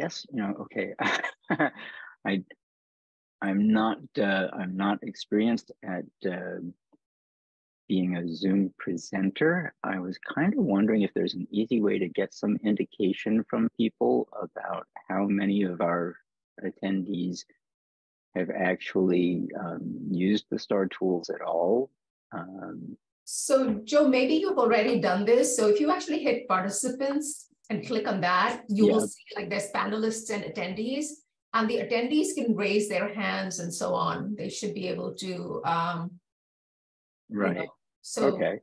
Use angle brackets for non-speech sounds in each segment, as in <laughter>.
guess you know. Okay, <laughs> I I'm not uh, I'm not experienced at uh, being a Zoom presenter. I was kind of wondering if there's an easy way to get some indication from people about how many of our attendees have actually um, used the STARR tools at all. Um, so Joe, maybe you've already done this. So if you actually hit participants and click on that, you yeah. will see like there's panelists and attendees and the attendees can raise their hands and so on. They should be able to. Um, right. You know, so okay.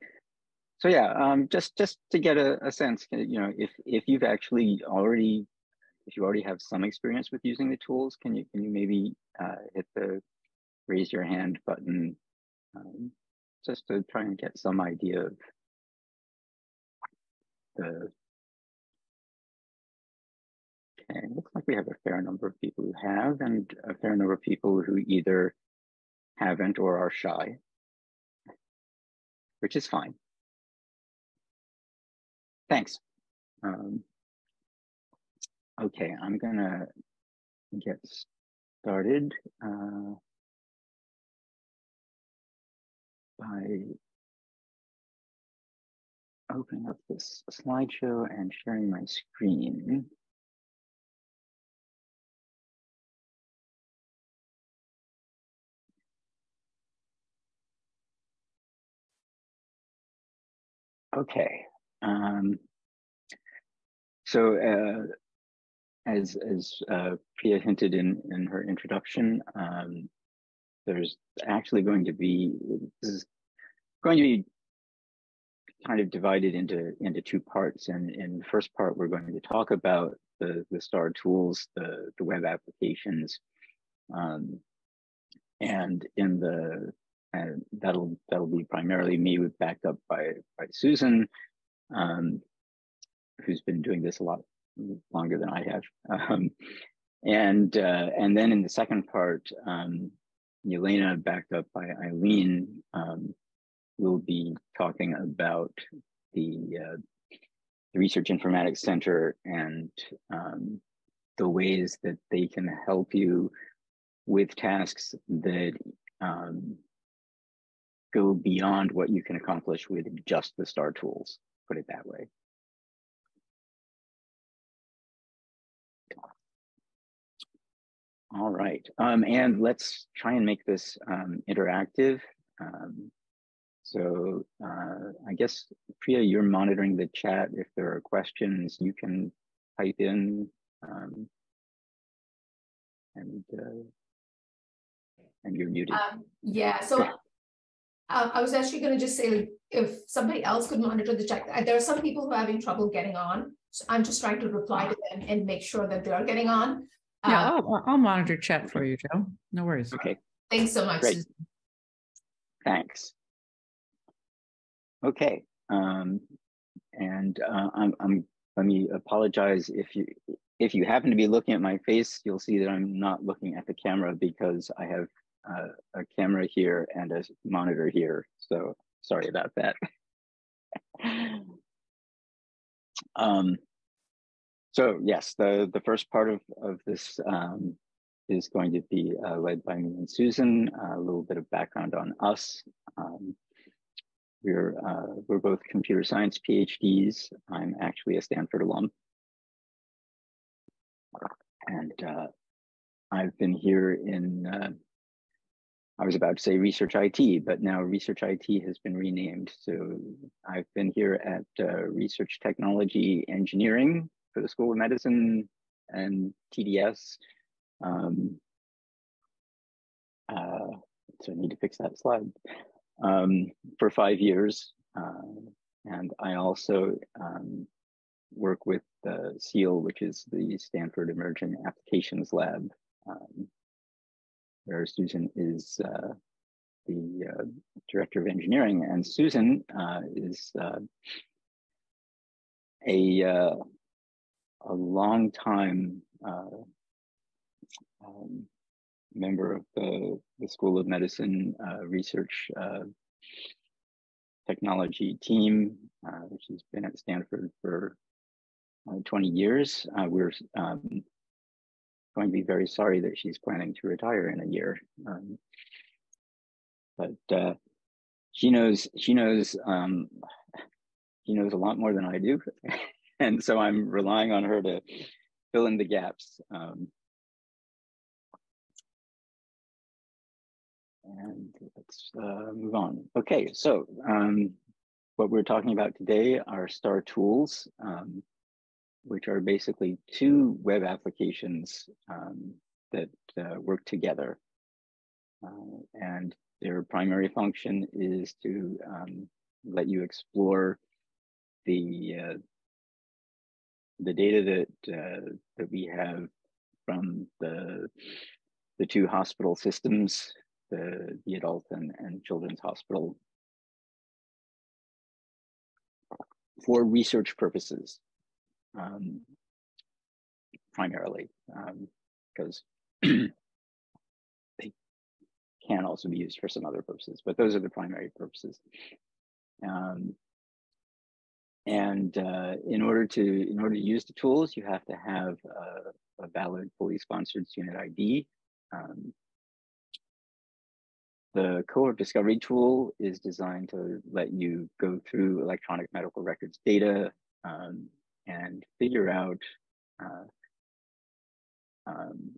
So yeah, um, just just to get a, a sense, you know, if if you've actually already if you already have some experience with using the tools, can you can you maybe uh, hit the raise your hand button um, just to try and get some idea of the Okay, looks like we have a fair number of people who have and a fair number of people who either haven't or are shy, which is fine. Thanks. Um, okay, I'm gonna get started uh, by opening up this slideshow and sharing my screen. Okay. Um, so uh, as, as uh, Priya hinted in, in her introduction, um, there's actually going to be, this is going to be kind of divided into, into two parts. And in the first part, we're going to talk about the, the STARR tools, the, the web applications. Um, and in the and that'll that'll be primarily me with backed up by by Susan, um, who's been doing this a lot longer than I have. Um, and uh, and then in the second part, um, Yelena, backed up by Eileen, um, will be talking about the, uh, the Research Informatics Center and um, the ways that they can help you with tasks that um, go beyond what you can accomplish with just the STARR tools, put it that way. All right, um, and let's try and make this um, interactive. Um, so uh, I guess, Priya, you're monitoring the chat. If there are questions, you can type in um, and, uh, and you're muted. Um, yeah, so uh, I was actually going to just say if somebody else could monitor the chat. There are some people who are having trouble getting on. So I'm just trying to reply to them and make sure that they are getting on. Yeah, uh, I'll, I'll, monitor chat for you, Joe. No worries. Okay. Thanks so much. Great. Thanks. Okay. Um, and uh, I'm, I'm, let me apologize if you if you happen to be looking at my face, you'll see that I'm not looking at the camera because I have uh, a camera here and a monitor here. So sorry about that. <laughs> um, so yes, the, the first part of, of this um, is going to be uh, led by me and Susan. Uh, a little bit of background on us. Um, we're, uh, we're both computer science PhDs. I'm actually a Stanford alum. And uh, I've been here in uh, I was about to say research IT, but now research IT has been renamed. So I've been here at uh, research technology engineering for the School of Medicine and TDS. Um, uh, so I need to fix that slide um, for five years. Uh, and I also um, work with the SEAL, which is the Stanford Emerging Applications Lab. Um, where Susan is uh, the uh, director of engineering, and Susan uh, is uh, a uh, a long time uh, um, member of the, the School of Medicine research technology team, has been at Stanford for 20 years. we're um, going to be very sorry that she's planning to retire in a year. Um, but uh, she knows she knows um, she knows a lot more than I do, <laughs> and so I'm relying on her to fill in the gaps. Um, and let's uh, move on. Okay, so um, what we're talking about today are STARR tools, um, which are basically two web applications um, that uh, work together. Uh, and their primary function is to um, let you explore the uh, the data that uh, that we have from the the two hospital systems, the, the adult and, and children's hospital for research purposes, um, primarily, because um, <clears throat> they can also be used for some other purposes, but those are the primary purposes. Um, and uh, in order to in order to use the tools, you have to have a, a valid, fully sponsored SUNET ID. Um, the cohort discovery tool is designed to let you go through electronic medical records data um, and figure out uh, um,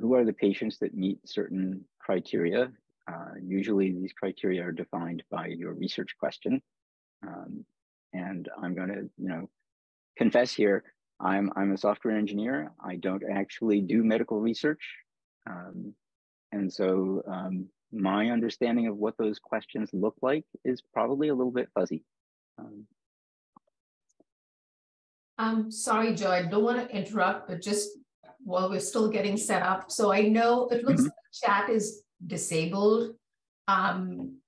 who are the patients that meet certain criteria. Uh, usually these criteria are defined by your research question. Um, and I'm going to, you know, confess here, I'm, I'm a software engineer. I don't actually do medical research. Um, and so um, my understanding of what those questions look like is probably a little bit fuzzy. Um, I'm sorry, Joe, I don't want to interrupt, but just while we're still getting set up. So I know it looks mm -hmm. like chat is disabled. Um,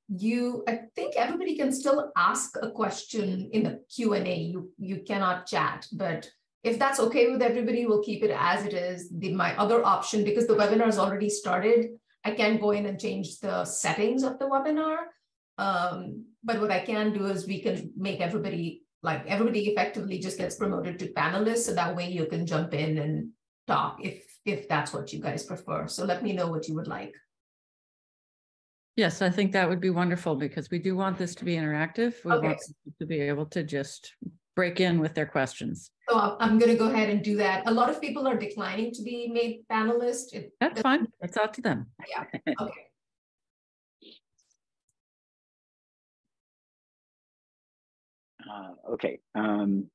you, I think everybody can still ask a question in the Q&A. You, you cannot chat, but if that's okay with everybody, we'll keep it as it is. The, my other option, because the webinar has already started, I can go in and change the settings of the webinar. Um, but what I can do is we can make everybody, like everybody effectively just gets promoted to panelists. So that way you can jump in and talk if, if that's what you guys prefer. So let me know what you would like. Yes, I think that would be wonderful because we do want this to be interactive. We okay. want to be able to just break in with their questions. So uh, I'm going to go ahead and do that. A lot of people are declining to be made panelists. It, That's fine. That's up to them. Yeah. Okay. Uh, okay. Um,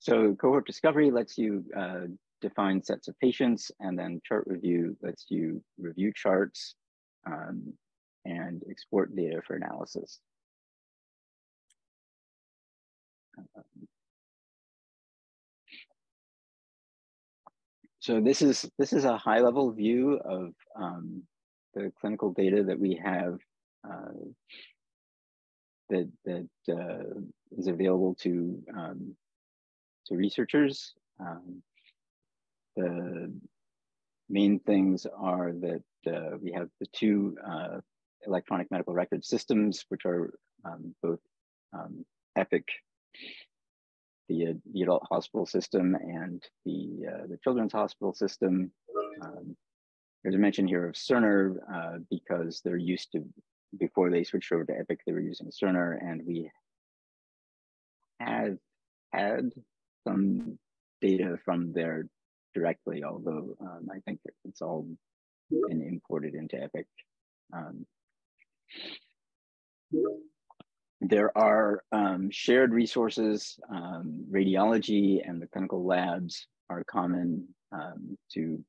so cohort discovery lets you uh, define sets of patients and then chart review lets you review charts um, and export data for analysis. So this is this is a high level view of um, the clinical data that we have uh, that that uh, is available to um, to researchers. Um, the main things are that uh, we have the two uh, electronic medical record systems, which are um, both um, EPIC the, uh, the adult hospital system and the, uh, the children's hospital system. Um, there's a mention here of Cerner uh, because they're used to, before they switched over to Epic, they were using Cerner and we have had some data from there directly, although um, I think it's all been imported into Epic. Um, there are um, shared resources. Um, radiology and the clinical labs are common um, to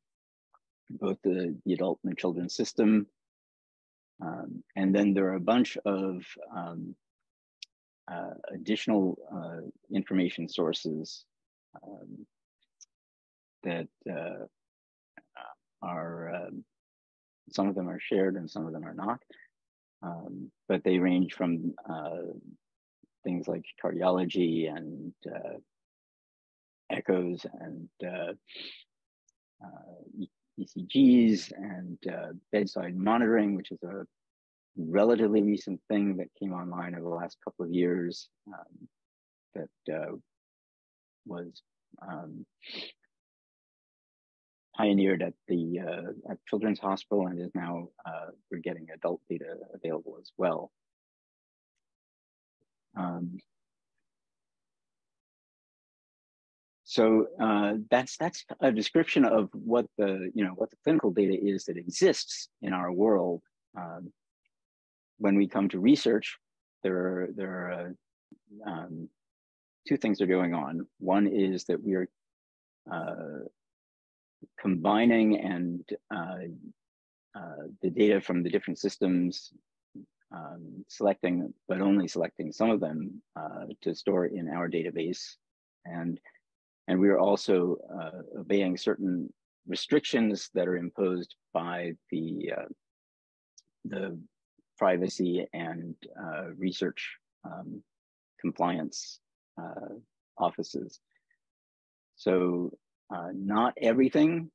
both the, the adult and the children's system. Um, and then there are a bunch of uh, additional uh, information sources um, that uh, are, some of them are shared and some of them are not. Um, but they range from uh, things like cardiology and uh, echoes and uh, ECGs and bedside monitoring, which is a relatively recent thing that came online over the last couple of years um, that uh, was um, pioneered at the uh, at Children's Hospital and is now uh, we're getting adult data available as well. Um, so uh, that's that's a description of what the you know what the clinical data is that exists in our world. Um, when we come to research, there are there are um, two things are going on. One is that we are uh, combining and uh, uh, the data from the different systems, um, selecting, but only selecting some of them uh, to store in our database. And, and we are also uh, obeying certain restrictions that are imposed by the, uh, the privacy and research um, compliance offices. So uh, not everything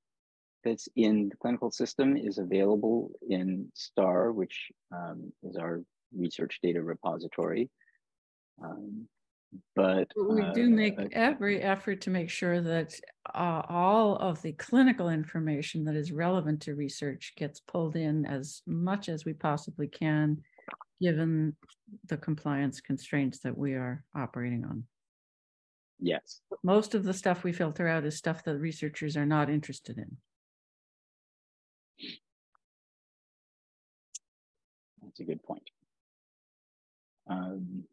that's in the clinical system is available in STARR, which um, is our research data repository. Um, but we uh, do make uh, every effort to make sure that uh, all of the clinical information that is relevant to research gets pulled in as much as we possibly can, given the compliance constraints that we are operating on. Yes. Most of the stuff we filter out is stuff that researchers are not interested in. That's a good point. Um,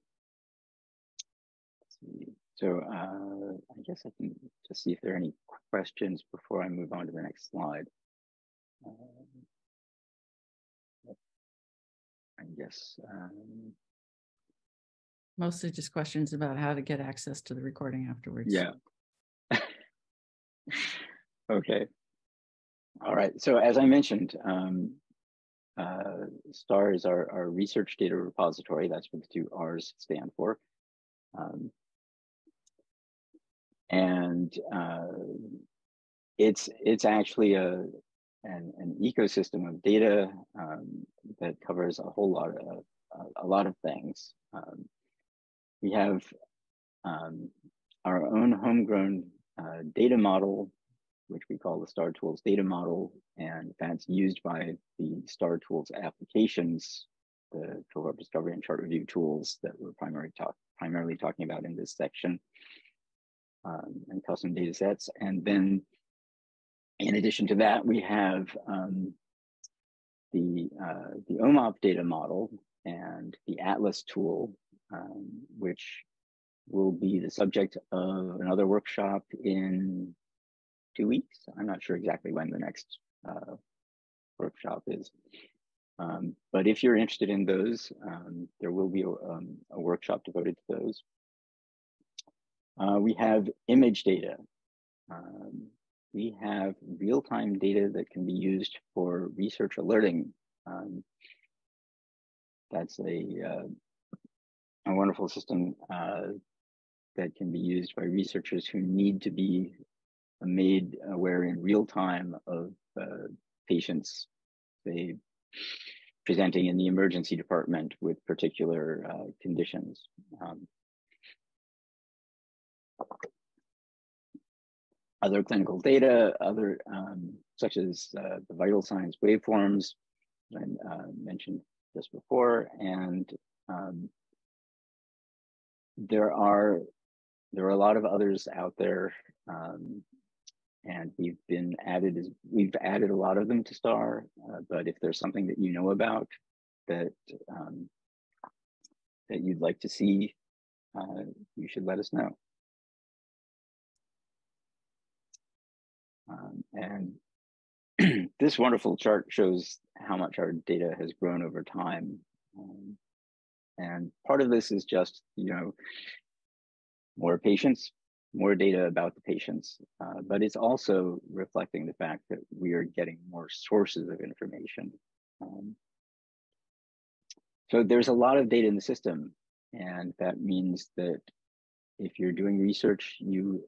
so uh, I guess I can just see if there are any questions before I move on to the next slide. Um, I guess um, Mostly just questions about how to get access to the recording afterwards. Yeah. <laughs> okay. All right. So as I mentioned, um, uh, STARR is our, our research data repository. That's what the two R's stand for. Um, and uh, it's it's actually a an, an ecosystem of data um, that covers a whole lot of a, a lot of things. Um, we have um, our own homegrown uh, data model, which we call the STARR Tools data model, and that's used by the STARR Tools applications, the cohort discovery and chart review tools that we're primarily, talk, primarily talking about in this section, um, and custom data sets. And then in addition to that, we have um, the, uh, the OMOP data model and the Atlas tool, um, which will be the subject of another workshop in two weeks. I'm not sure exactly when the next uh, workshop is. Um, but if you're interested in those, um, there will be a, um, a, workshop devoted to those. Uh, we have image data. Um, we have real-time data that can be used for research alerting. Um, that's a uh, a wonderful system uh, that can be used by researchers who need to be made aware in real time of uh, patients, say, presenting in the emergency department with particular uh, conditions. Um, other clinical data, other um, such as uh, the vital signs waveforms I uh, mentioned just before, and um, there are there are a lot of others out there, um, and we've been added as we've added a lot of them to STARR. Uh, but if there's something that you know about that um, that you'd like to see, uh, you should let us know. Um, and <clears throat> this wonderful chart shows how much our data has grown over time. Um, and part of this is just, you know, more patients, more data about the patients, uh, but it's also reflecting the fact that we are getting more sources of information. Um, so there's a lot of data in the system, and that means that if you're doing research, you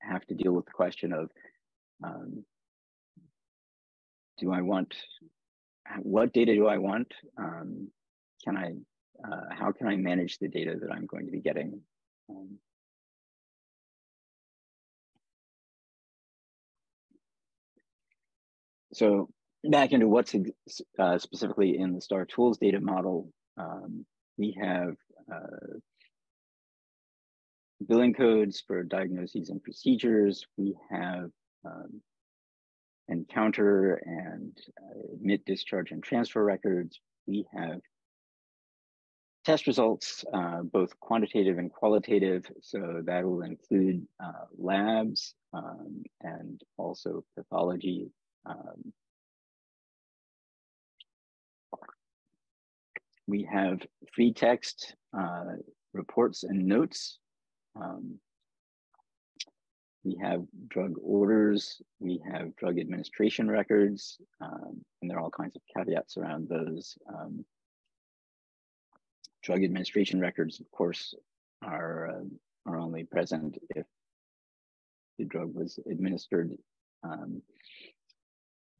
have to deal with the question of, um, do I want, what data do I want? Um, can I uh, how can I manage the data that I'm going to be getting? Um, so back into what's uh, specifically in the STARR tools data model, um, we have uh, billing codes for diagnoses and procedures. We have um, encounter and uh, admit, discharge, and transfer records. We have test results, uh, both quantitative and qualitative. So that will include uh, labs um, and also pathology. Um, we have free text uh, reports and notes. Um, we have drug orders, we have drug administration records, um, and there are all kinds of caveats around those. Um, drug administration records, of course, are, uh, are only present if the drug was administered um,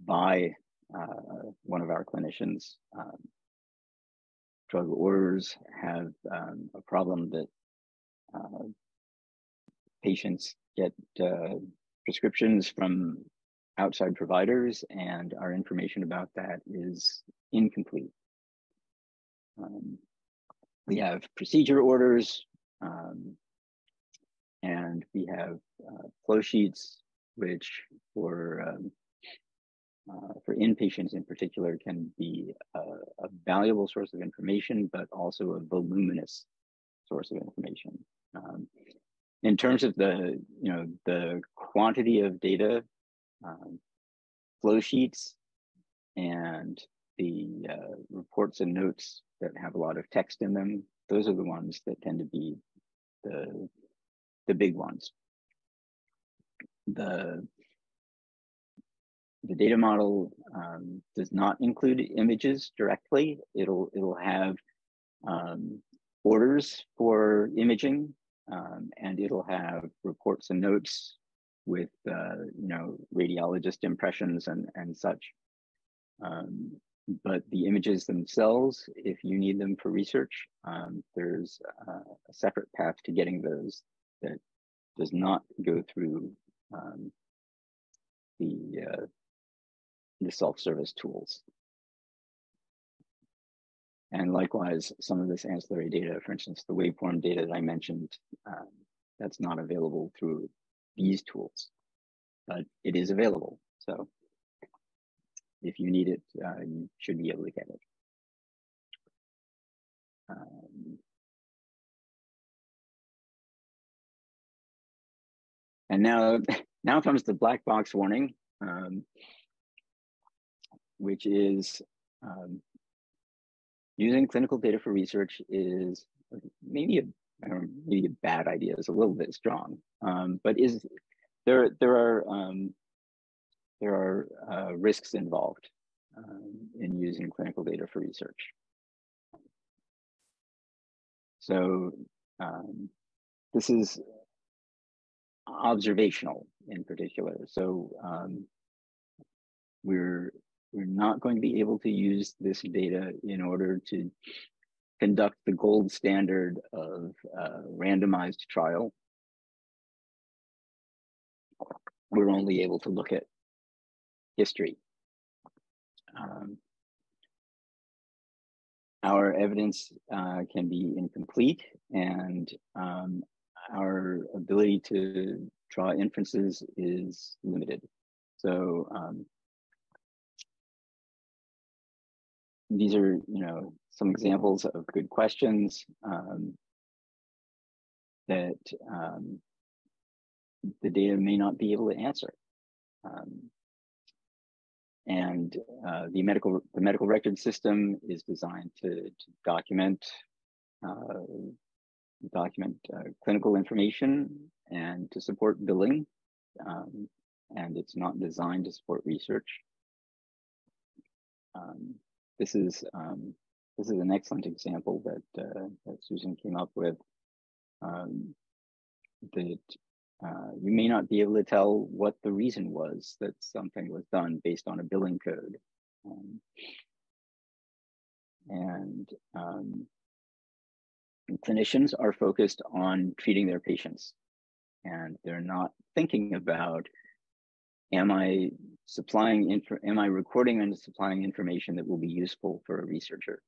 by uh, one of our clinicians. Um, drug orders have um, a problem that uh, patients get uh, prescriptions from outside providers and our information about that is incomplete. Um, we have procedure orders, um, and we have uh, flow sheets, which for um, uh, for inpatients in particular can be a, a, valuable source of information, but also a voluminous source of information. Um, in terms of the you know the quantity of data, um, flow sheets, and the uh, reports and notes that have a lot of text in them, those are the ones that tend to be the, the big ones. The, the data model um, does not include images directly. It'll, it'll have um, orders for imaging um, and it'll have reports and notes with uh, you know radiologist impressions and and such. Um, but the images themselves, if you need them for research, um, there's a separate path to getting those that does not go through um, the, uh, the self-service tools. And likewise, some of this ancillary data, for instance, the waveform data that I mentioned, um, that's not available through these tools, but it is available. So if you need it, uh, you should be able to get it. Um, and now, <laughs> now comes the black box warning, um, which is um, using clinical data for research is maybe a maybe a bad idea is a little bit strong, um, but is there there are um, there are uh, risks involved um, in using clinical data for research. So um, this is observational in particular. So um, we're we're not going to be able to use this data in order to conduct the gold standard of uh, randomized trial. We're only able to look at history. Um, our evidence uh, can be incomplete and um, our ability to draw inferences is limited. So um, these are, you know, some examples of good questions um, that um, the data may not be able to answer. Um, and uh, the medical the medical record system is designed to, to document uh, document uh, clinical information and to support billing, um, and it's not designed to support research. This is um, this is an excellent example that uh, that Susan came up with. Um, that uh, you may not be able to tell what the reason was that something was done based on a billing code. Um, and um, clinicians are focused on treating their patients and they're not thinking about am I supplying am I recording and supplying information that will be useful for a researcher?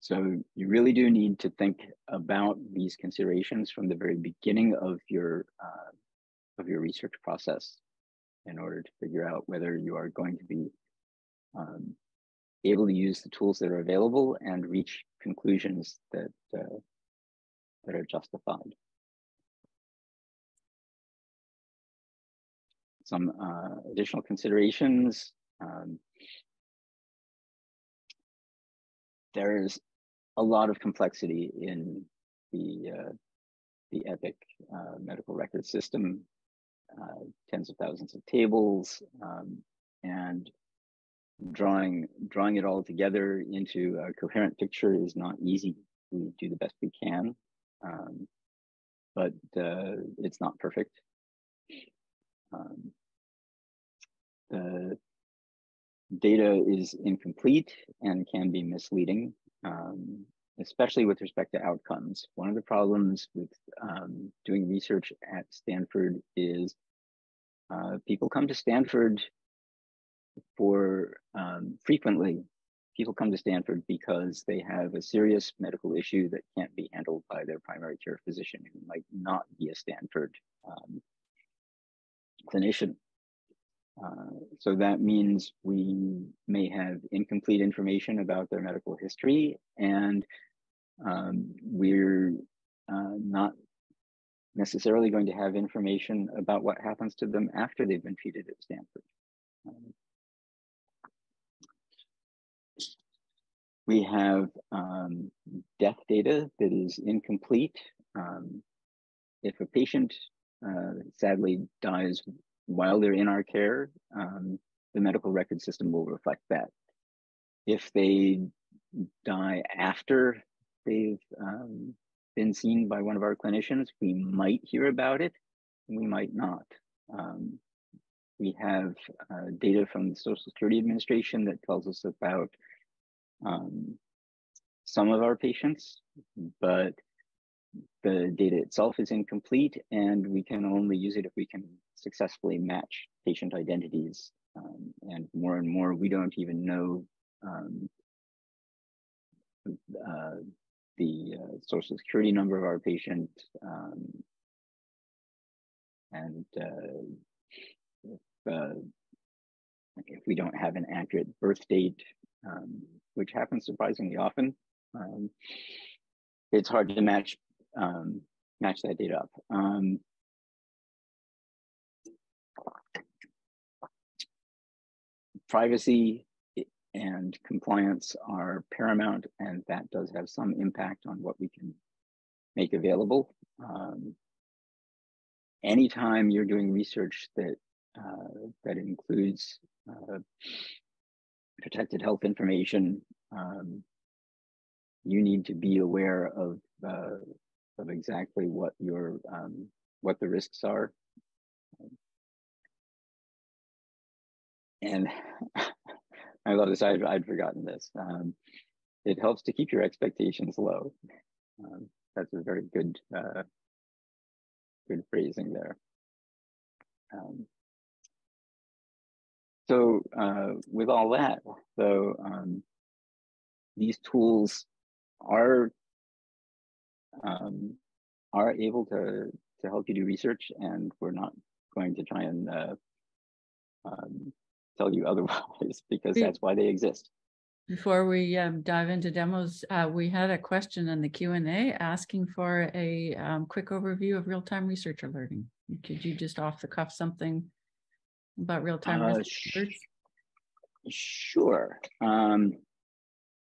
So you really do need to think about these considerations from the very beginning of your uh, of your research process in order to figure out whether you are going to be um, able to use the tools that are available and reach conclusions that uh, that are justified. Some uh, additional considerations. Um, there's a lot of complexity in the uh, the EPIC uh, medical record system, uh, tens of thousands of tables, um, and drawing drawing it all together into a coherent picture is not easy. We do the best we can, um, but uh, it's not perfect. Um, the data is incomplete and can be misleading, um, especially with respect to outcomes. One of the problems with um, doing research at Stanford is uh, people come to Stanford for um, frequently people come to Stanford because they have a serious medical issue that can't be handled by their primary care physician who might not be a Stanford um, clinician. Uh, so that means we may have incomplete information about their medical history and um, we're uh, not necessarily going to have information about what happens to them after they've been treated at Stanford. Um, We have um, death data that is incomplete. Um, if a patient uh, sadly dies while they're in our care, um, the medical record system will reflect that. If they die after they've um, been seen by one of our clinicians, we might hear about it, we might not. Um, we have uh, data from the Social Security Administration that tells us about um, some of our patients, but the data itself is incomplete and we can only use it if we can successfully match patient identities. Um, and more and more, we don't even know um, uh, the uh, social security number of our patient. Um, and uh, if, uh, if we don't have an accurate birth date, um, which happens surprisingly often, um, it's hard to match um, match that data up. Um, privacy and compliance are paramount, and that does have some impact on what we can make available. Um, anytime you're doing research that uh, that includes uh, protected health information, um, you need to be aware of uh, of exactly what your um, what the risks are. And <laughs> I love this. I'd, I'd forgotten this. Um, it helps to keep your expectations low. Um, that's a very good uh, good phrasing there. Um, so uh, with all that, so um, these tools are um, are able to to help you do research, and we're not going to try and uh, um, tell you <laughs> otherwise because that's why they exist. Before we um, dive into demos, uh, we had a question in the Q and A asking for a um, quick overview of real-time researcher learning. Could you just off the cuff something about real-time uh, research? Sure. Um,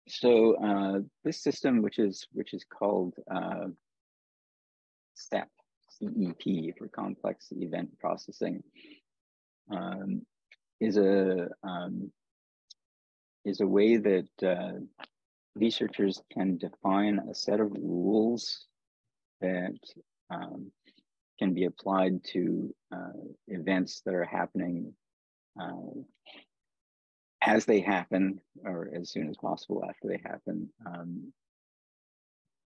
so uh, this system, which is which is called uh, STEP, CEP for complex event processing, um, is a um, is a way that uh, researchers can define a set of rules that um, can be applied to uh, events that are happening uh, as they happen or as soon as possible after they happen. Um,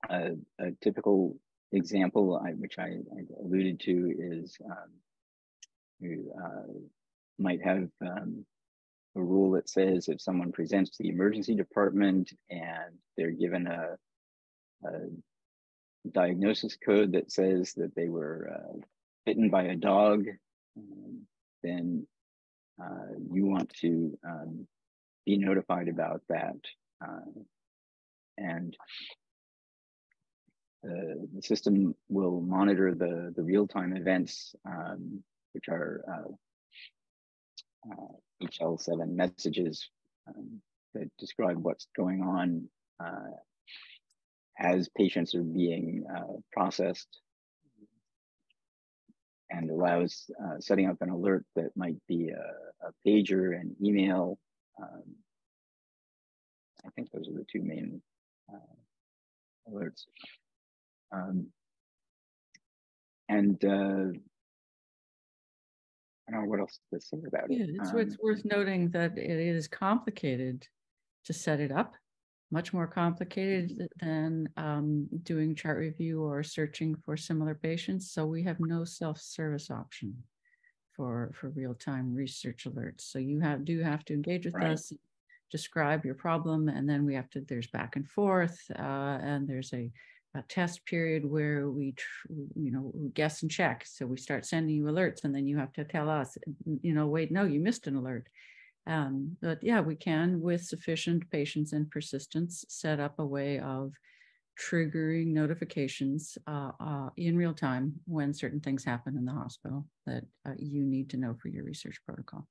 a, a, typical example, I, which I, I, alluded to, is um, uh, might have um, a rule that says if someone presents to the emergency department and they're given a, a diagnosis code that says that they were uh, bitten by a dog, um, then uh, you want to um, be notified about that. Uh, and the, the system will monitor the, the real-time events, um, which are uh, uh, HL7 messages um, that describe what's going on uh, as patients are being uh, processed and allows uh, setting up an alert that might be a, a pager and email. Um, I think those are the two main uh, alerts. Um, and uh, I don't know what else to say about it. Yeah, it's, um, it's worth noting that it is complicated to set it up, much more complicated than um, doing chart review or searching for similar patients. So we have no self-service option for for real-time research alerts. So you have do have to engage with right. us, describe your problem, and then we have to. There's back and forth, uh, and there's a a test period where we, you know, guess and check. So we start sending you alerts, and then you have to tell us, you know, wait, no, you missed an alert. Um, but yeah, we can, with sufficient patience and persistence, set up a way of triggering notifications uh, uh, in real time when certain things happen in the hospital that uh, you need to know for your research protocol.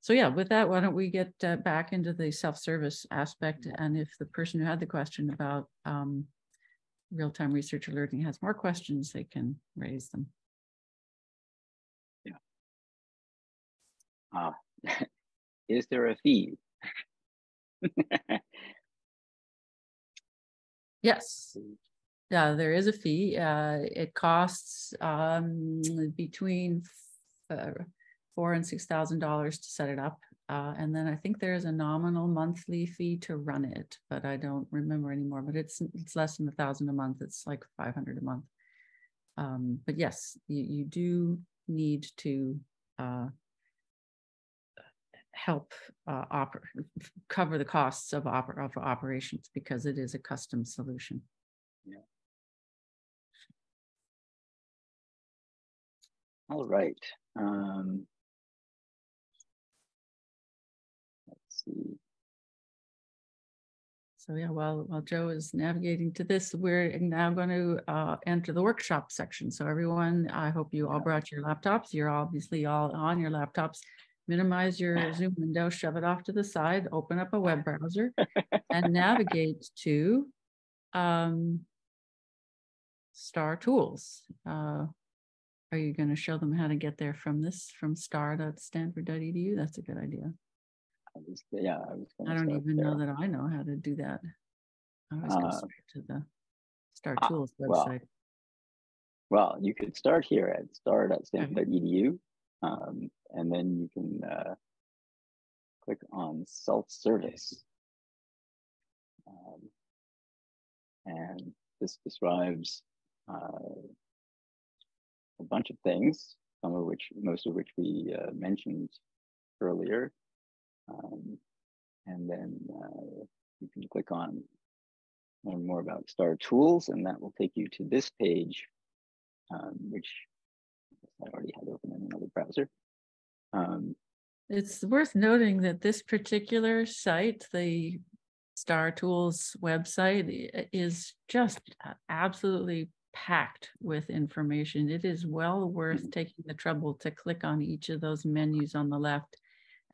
So yeah, with that, why don't we get uh, back into the self-service aspect? And if the person who had the question about um, real-time research alerting has more questions, they can raise them. Yeah. Uh, <laughs> is there a fee? <laughs> yes. Yeah, there is a fee. Uh, it costs um, between uh, four and six thousand dollars to set it up. Uh, and then I think there's a nominal monthly fee to run it, but I don't remember anymore. But it's it's less than a thousand a month. It's like five hundred a month. Um, but yes, you, you do need to uh, help uh, oper- cover the costs of, oper- of operations because it is a custom solution. Yeah. All right. Um, see. So yeah, while while Joe is navigating to this, we're now going to uh, enter the workshop section. So everyone, I hope you all brought your laptops. You're obviously all on your laptops. Minimize your Zoom window, shove it off to the side, open up a web <laughs> browser, and navigate to um, STARR Tools. Uh, are you going to show them how to get there from this from starr.stanford.edu? That's a good idea. I was, yeah, I was. I don't even there. know that I know how to do that. I was going uh, to the STARR Tools website. Well, well, you could start here at starr.stanford.edu, um, and then you can uh, click on self-service. Um, and this describes uh, a bunch of things, some of which, most of which we uh, mentioned earlier. Um, and then uh, you can click on learn more about STARR Tools, and that will take you to this page, um, which I already had open in another browser. Um, it's worth noting that this particular site, the STARR Tools website, is just absolutely packed with information. It is well worth taking the trouble to click on each of those menus on the left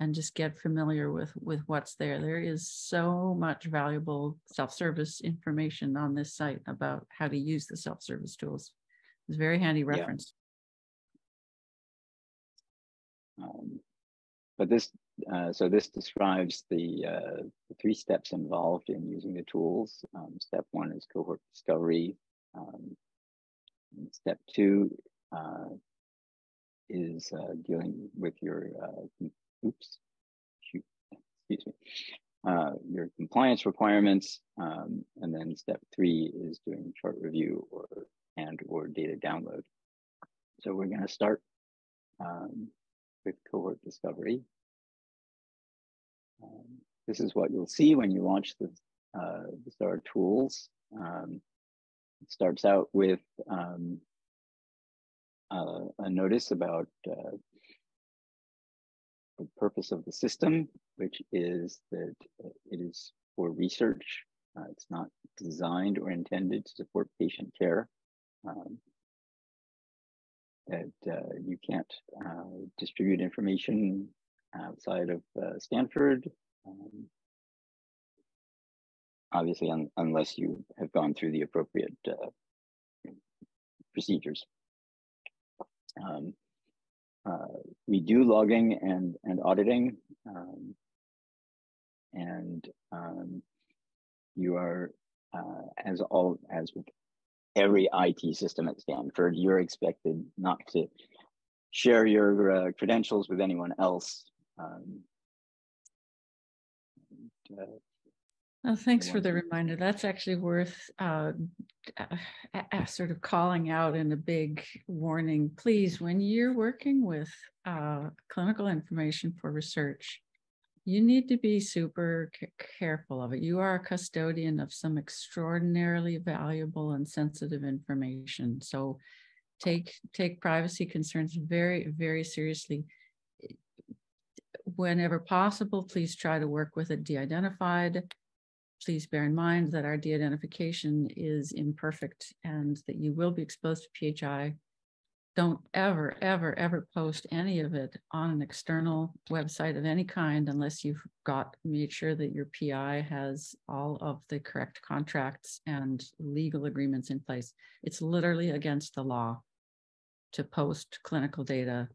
and just get familiar with with what's there. There is so much valuable self-service information on this site about how to use the self-service tools. It's very handy reference. Yeah. um, but this uh, so this describes the, uh, the, three steps involved in using the tools. Um, step one is cohort discovery. Um, step two uh, is uh, dealing with your uh, oops, excuse me, uh, your compliance requirements. Um, and then step three is doing chart review or and or data download. So we're going to start um, with cohort discovery. Um, this is what you'll see when you launch the, uh, the STARR tools. Um, it starts out with um, uh, a notice about uh, purpose of the system, which is that it is for research. Uh, it's not designed or intended to support patient care. Um, that uh, you can't uh, distribute information outside of uh, Stanford. Um, obviously, un unless you have gone through the appropriate uh, procedures. Um, uh, we do logging and, and auditing. Um, and um, you are, uh, as all as with every IT system at Stanford, you're expected not to share your uh, credentials with anyone else. Um, and, uh, well, thanks for the reminder. That's actually worth uh, sort of calling out in a big warning. Please, when you're working with uh, clinical information for research, you need to be super careful of it. You are a custodian of some extraordinarily valuable and sensitive information. So take take privacy concerns very, very seriously. Whenever possible, please try to work with a de-identified please bear in mind that our de-identification is imperfect and that you will be exposed to PHI. Don't ever, ever, ever post any of it on an external website of any kind unless you've got made sure that your PI has all of the correct contracts and legal agreements in place. It's literally against the law to post clinical data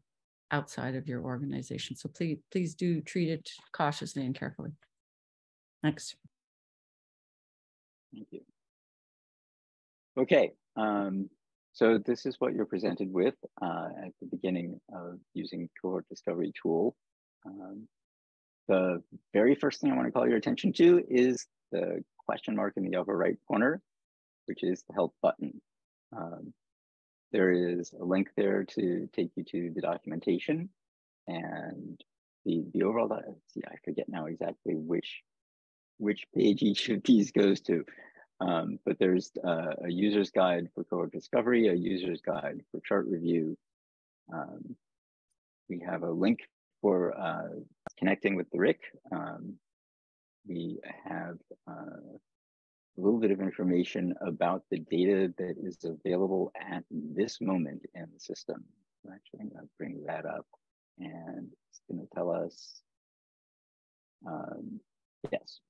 outside of your organization. So please, please do treat it cautiously and carefully. Next. Thank you. Okay, um, so this is what you're presented with uh, at the beginning of using cohort discovery tool. Um, the very first thing I want to call your attention to is the question mark in the upper right corner, which is the help button. Um, there is a link there to take you to the documentation and the, the overall, see, I forget now exactly which which page each of these goes to. Um, but there's uh, a user's guide for cohort discovery, a user's guide for chart review. Um, we have a link for uh, connecting with the RIC. Um, we have uh, a little bit of information about the data that is available at this moment in the system. Actually, I'm actually going to bring that up and it's going to tell us, um, yes,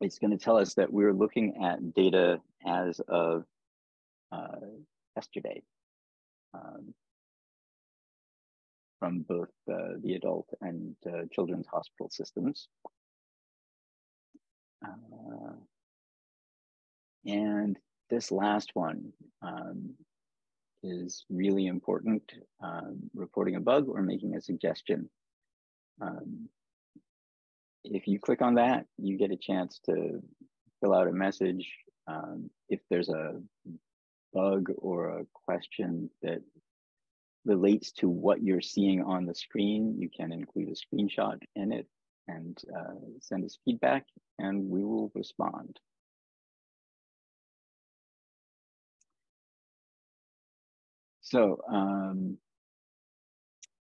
it's going to tell us that we're looking at data as of uh, yesterday um, from both uh, the adult and uh, children's hospital systems. Uh, and this last one um, is really important, um, reporting a bug or making a suggestion. Um, if you click on that, you get a chance to fill out a message. Um, if there's a bug or a question that relates to what you're seeing on the screen, you can include a screenshot in it and uh, send us feedback and we will respond. So um,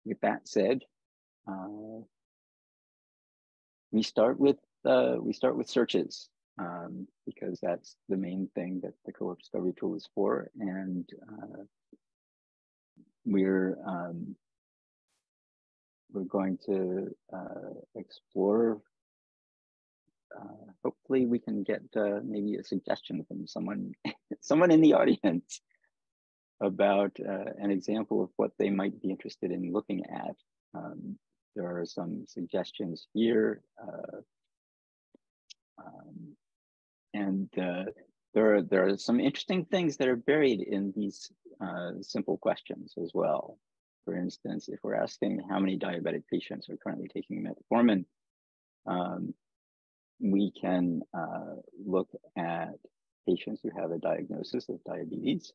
with that said, uh, we start with uh, we start with searches um, because that's the main thing that the cohort discovery tool is for, and uh, we're um, we're going to uh, explore. Uh, hopefully, we can get uh, maybe a suggestion from someone <laughs> someone in the audience about uh, an example of what they might be interested in looking at. Um, there are some suggestions here. Uh, um, and uh, there, are, there are some interesting things that are buried in these uh, simple questions as well. For instance, if we're asking how many diabetic patients are currently taking metformin, um, we can uh, look at patients who have a diagnosis of diabetes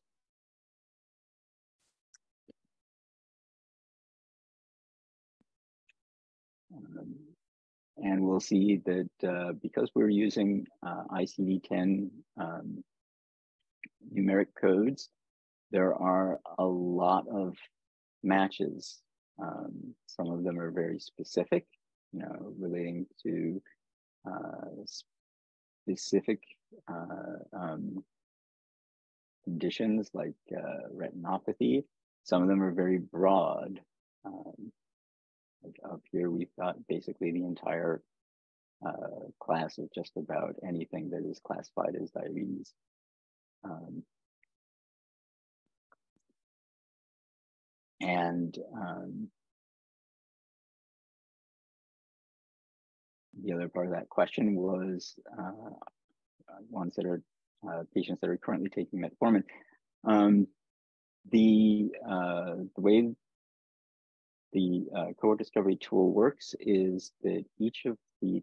Um, and we'll see that uh, because we're using uh, ICD-10 um, numeric codes, there are a lot of matches. Um, some of them are very specific, you know, relating to uh, specific uh, um, conditions like uh, retinopathy. Some of them are very broad. Like up here, we've got basically the entire uh, class of just about anything that is classified as diabetes. Um, and um, the other part of that question was uh, ones that are uh, patients that are currently taking metformin. Um, the, uh, the way the uh, cohort discovery tool works is that each of the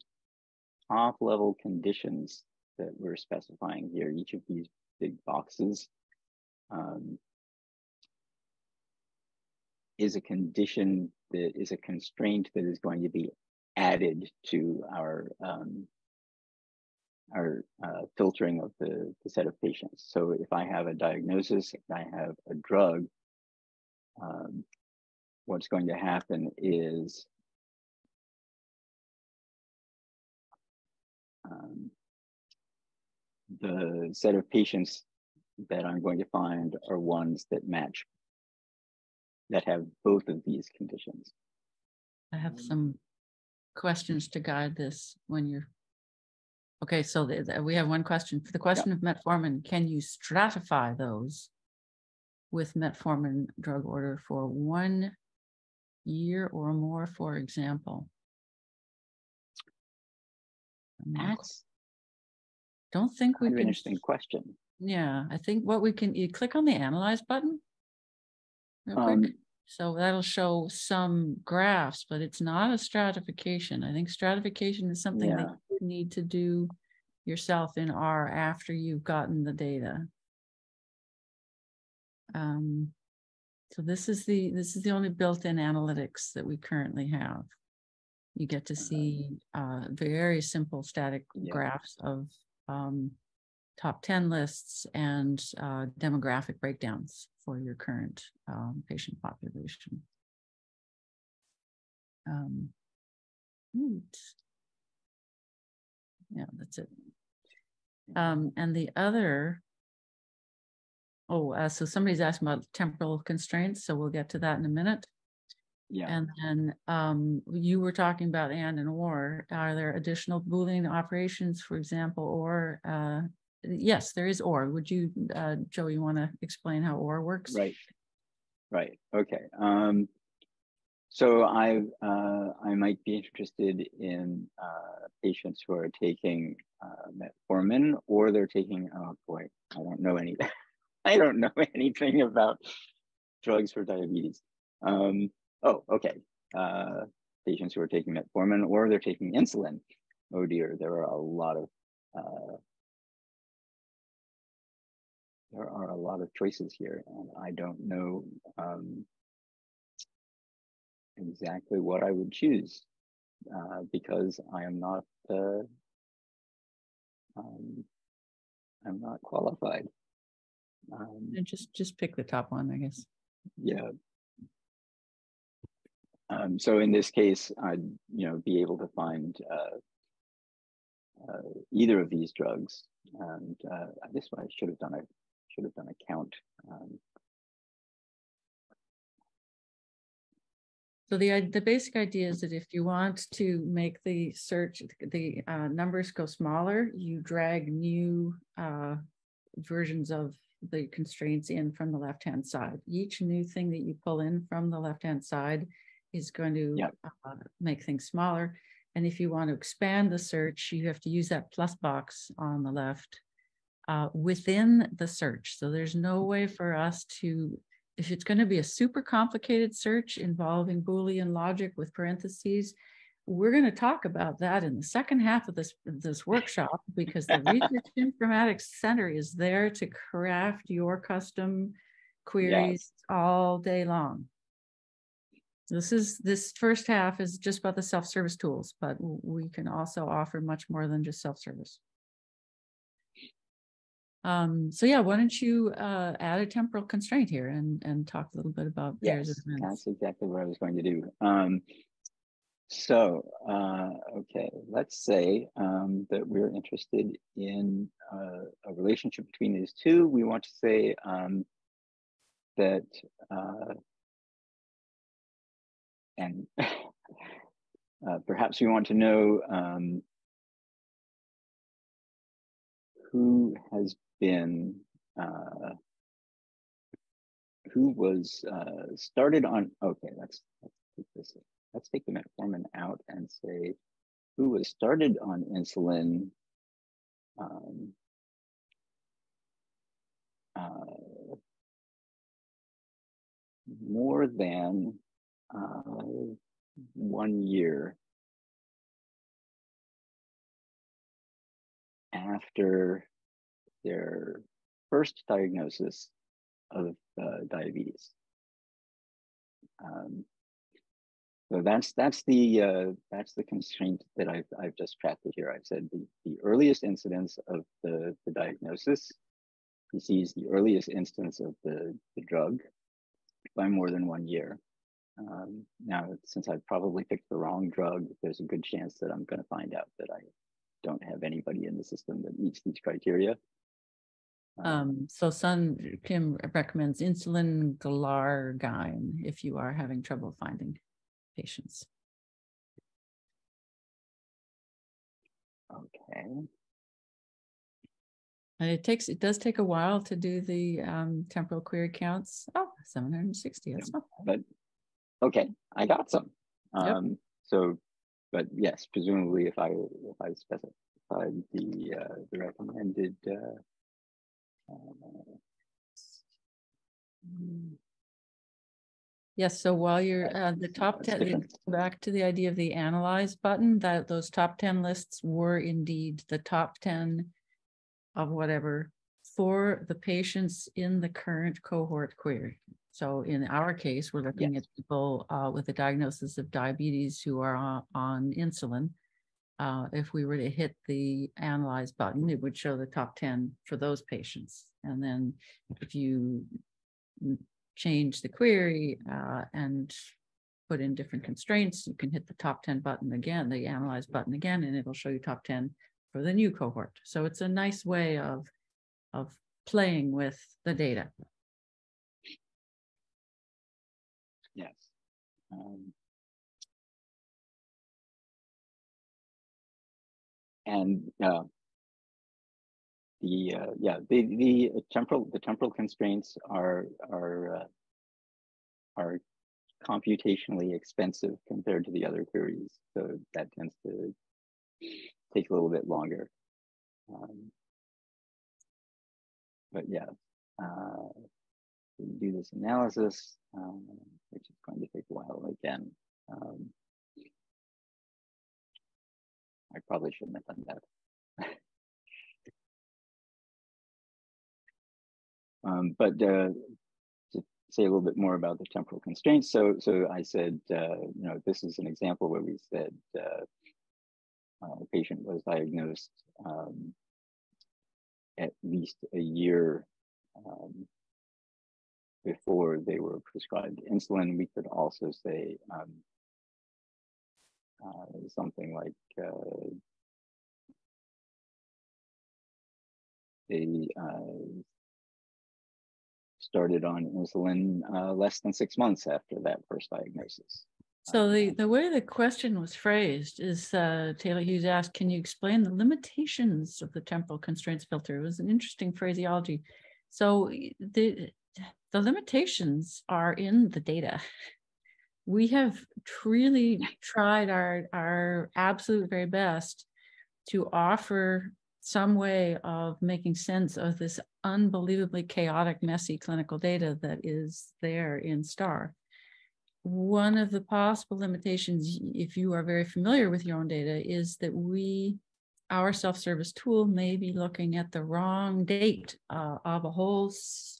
top level conditions that we're specifying here, each of these big boxes um, is a condition that is a constraint that is going to be added to our um, our uh, filtering of the, the set of patients. So if I have a diagnosis, I have a drug, um, what's going to happen is um, the set of patients that I'm going to find are ones that match, that have both of these conditions. I have some questions to guide this when you're Okay, so the, the, we have one question. For the question of metformin, can you stratify those with metformin drug order for one year or more, for example? That's don't think we an can. interesting question. Yeah, I think what we can, you click on the analyze button. Real quick. Um, So that'll show some graphs, but it's not a stratification. I think stratification is something Yeah. that you need to do yourself in R after you've gotten the data. Um, so this is the, this is the only built-in analytics that we currently have. You get to see uh, very simple static Yeah. graphs of um, top 10 lists and uh, demographic breakdowns for your current um, patient population. Um, neat. Yeah, that's it. Um, and the other, oh, uh, so somebody's asking about temporal constraints, so we'll get to that in a minute. Yeah. And then um, you were talking about and and or. Are there additional Boolean operations, for example, or? Uh, yes, there is or. Would you, uh, Joe, you want to explain how or works? Right. Right. Okay. Um, so I uh, I might be interested in uh, patients who are taking uh, metformin or they're taking oh boy I don't know any <laughs> <laughs> I don't know <laughs> anything about drugs for diabetes. Um, oh okay. Uh, patients who are taking metformin or they're taking insulin. Oh dear, there are a lot of uh, there are a lot of choices here, and I don't know um, exactly what I would choose uh, because I am not uh, um, I'm not qualified. Um, And just just pick the top one, I guess. yeah. Um, so in this case, I'd you know be able to find uh, uh, either of these drugs, and uh, this one I should have done a should have done a count. Um, So the, the basic idea is that if you want to make the search, the uh, numbers go smaller, you drag new uh, versions of the constraints in from the left-hand side. Each new thing that you pull in from the left-hand side is going to Yep. uh, make things smaller. And if you want to expand the search, you have to use that plus box on the left uh, within the search. So there's no way for us to if it's going to be a super complicated search involving Boolean logic with parentheses, we're going to talk about that in the second half of this, this workshop because the Research <laughs> Informatics Center is there to craft your custom queries all day long. This is, this first half is just about the self-service tools, but we can also offer much more than just self-service. Um, so yeah, why don't you uh add a temporal constraint here and and talk a little bit about pairs Yes, of events. that's exactly what I was going to do. Um, so, uh, okay, let's say um, that we're interested in uh, a relationship between these two. We want to say um, that, uh, and <laughs> uh, perhaps we want to know um, who has been uh, who was uh, started on okay let's let's take this let's take the metformin out and say who was started on insulin um, uh, more than uh, one year after their first diagnosis of uh, diabetes. Um, so that's that's the uh, that's the constraint that I've I've just crafted here. I've said the, the earliest incidence of the, the diagnosis precedes the earliest instance of the, the drug by more than one year. Um, now, since I've probably picked the wrong drug, there's a good chance that I'm going to find out that I don't have anybody in the system that meets these criteria. Um, so Sun Kim recommends insulin glargine if you are having trouble finding patients. Okay. And it takes, it does take a while to do the um, temporal query counts. Oh, 760, that's not bad. But okay, I got some. Yep. Um, so, but yes, presumably if I if I specified the uh, the recommended uh, uh, Yes, so while you're uh, the top ten, back to the idea of the analyze button, that those top ten lists were indeed the top ten of whatever for the patients in the current cohort query. So in our case, we're looking at people uh, with a diagnosis of diabetes who are on, on insulin. Uh, if we were to hit the analyze button, it would show the top ten for those patients. And then if you change the query uh, and put in different constraints, you can hit the top 10 button again, the analyze button again, and it'll show you top 10 for the new cohort. So it's a nice way of, of playing with the data. yes. Um, and uh, the uh, yeah the the temporal the temporal constraints are are uh, are computationally expensive compared to the other queries, so that tends to take a little bit longer. Um, but yeah, uh, do this analysis, um, which is going to take a while again. Um, I probably shouldn't have done that. <laughs> Um, but uh, to say a little bit more about the temporal constraints. So, so I said, uh, you know, this is an example where we said uh, uh, a patient was diagnosed um, at least a year um, before they were prescribed insulin. We could also say um, uh, something like uh, they uh, started on insulin uh, less than six months after that first diagnosis. So the, the way the question was phrased is uh, Taylor Hughes asked, can you explain the limitations of the temporal constraints filter? It was an interesting phraseology. So the, the limitations are in the data. We have really tried our, our absolute very best to offer some way of making sense of this unbelievably chaotic, messy clinical data that is there in STARR one of the possible limitations, if you are very familiar with your own data, is that we, our self-service tool may be looking at the wrong date uh, of a whole,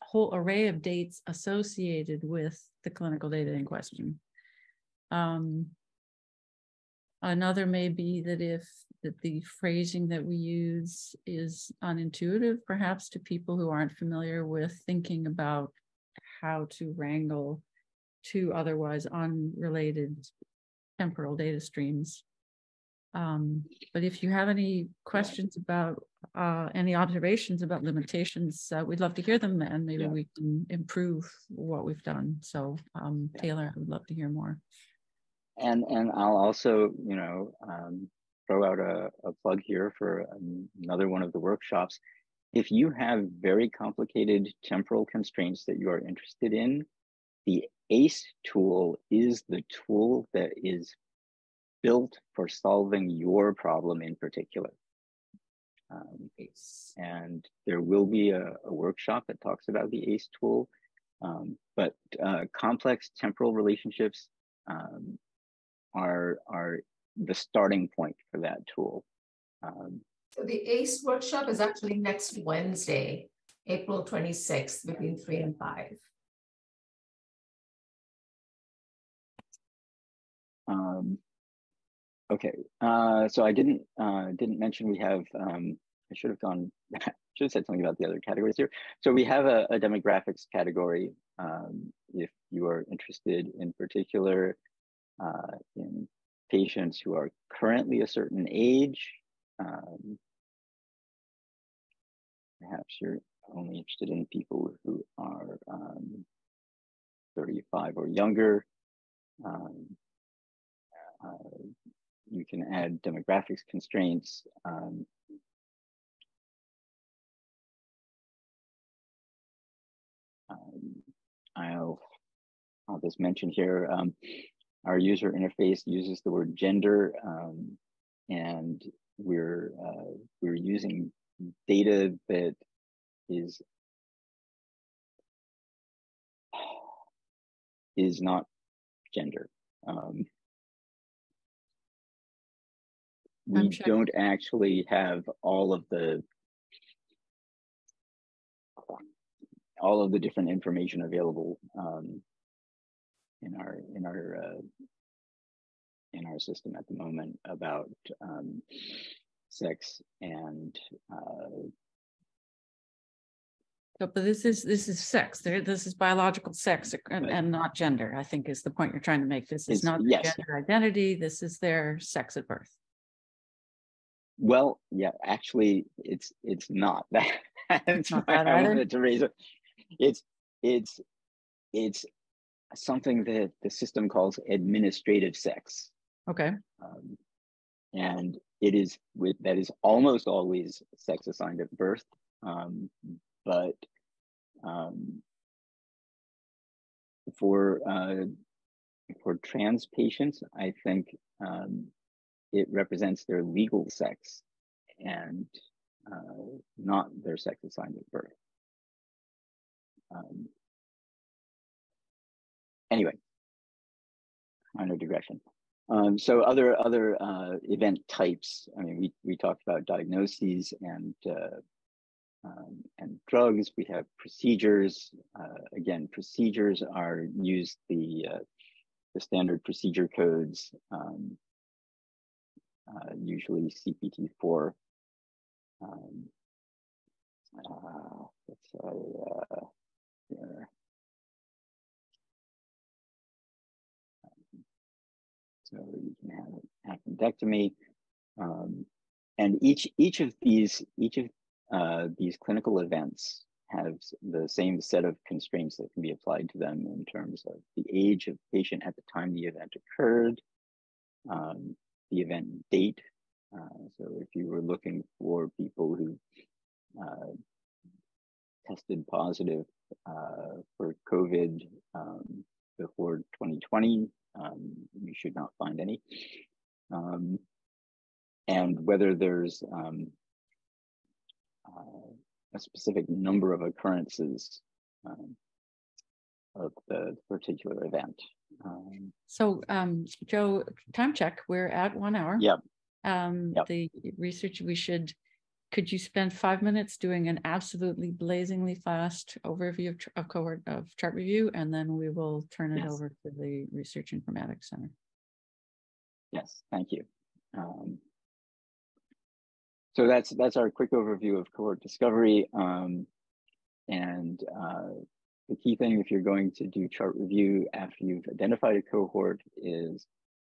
whole array of dates associated with the clinical data in question. Um, another may be that if that the phrasing that we use is unintuitive, perhaps to people who aren't familiar with thinking about how to wrangle two otherwise unrelated temporal data streams. Um, but if you have any questions about uh, any observations about limitations, uh, we'd love to hear them and maybe Yeah. we can improve what we've done. So um. Taylor, I would love to hear more. And and I'll also, you know, um, throw out a, a plug here for another one of the workshops. If you have very complicated temporal constraints that you are interested in, the ACE tool is the tool that is built for solving your problem in particular. Um, and there will be a, a, workshop that talks about the ACE tool, um, but uh, complex temporal relationships um, are, are the starting point for that tool. Um, so the ACE workshop is actually next Wednesday, April 26th, between three and five. Um, okay, uh, so I didn't uh, didn't mention we have. Um, I should have gone. <laughs> should have said something about the other categories here. So we have a, a demographics category. Um, if you are interested in particular uh, in patients who are currently a certain age, um, perhaps you're only interested in people who are um, 35 or younger. Um, uh, you can add demographics constraints. Um, um, I'll, I'll just mention here, um, our user interface uses the word gender um, and we're, uh, we're using data that is is not gender. Um, we don't actually have all of the all of the different information available um, in our in our uh, in our system at the moment about um, sex and uh, so, but this is this is sex. There, this is biological sex and, and, not gender. I think is the point you're trying to make. This is not yes. gender identity. This is their sex at birth. Well, yeah, actually, it's it's not <laughs> that. That's not that I wanted to raise it. It's it's it's something that the system calls administrative sex. Okay. Um, and it is with that is almost always sex assigned at birth. Um, but um, for uh, for trans patients, I think um, it represents their legal sex and uh, not their sex assigned at birth. Anyway, minor digression. Um, so other other uh, event types. I mean, we we talked about diagnoses and uh, um, and drugs. We have procedures. Uh, again, procedures are used the uh, the standard procedure codes, um, uh, usually CPT four. Um, uh, let's say uh, So you can have appendectomy, um, and each each of these each of uh, these clinical events have the same set of constraints that can be applied to them in terms of the age of the patient at the time the event occurred, um, the event date. Uh, so if you were looking for people who uh, tested positive uh, for COVID um, before 2020, um, you should not find any. Um, and whether there's um, uh, a specific number of occurrences um, of the particular event. Um, so, um, Joe, time check. We're at one hour. Yep. Um, yep. The research we should. Could you spend five minutes doing an absolutely blazingly fast overview of, of cohort of chart review, and then we will turn it yes. over to the Research Informatics Center. Yes, thank you. Um, so that's that's our quick overview of cohort discovery. Um, and uh, the key thing if you're going to do chart review after you've identified a cohort is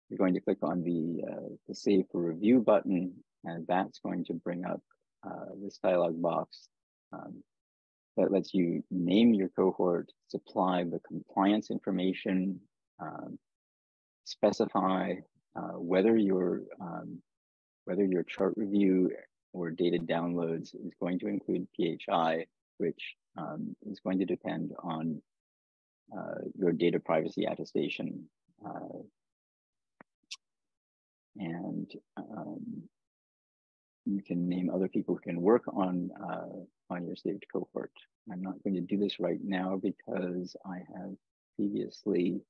you're going to click on the, uh, the Save for Review button, and that's going to bring up uh, this dialog box um, that lets you name your cohort, supply the compliance information, um, specify uh, whether your um, whether your chart review or data downloads is going to include PHI, which um, is going to depend on uh, your data privacy attestation. Uh, and um, you can name other people who can work on uh, on your saved cohort. I'm not going to do this right now because I have previously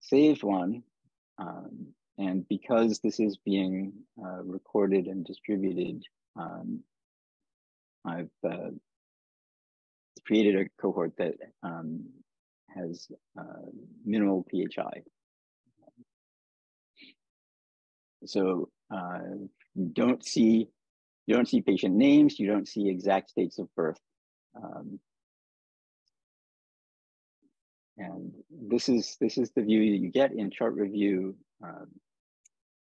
saved one. Um, and because this is being uh, recorded and distributed, um, I've uh, created a cohort that um, has uh, minimal PHI. So uh, don't see you don't see patient names, you don't see exact dates of birth. Um, and this is this is the view that you get in chart review. Um,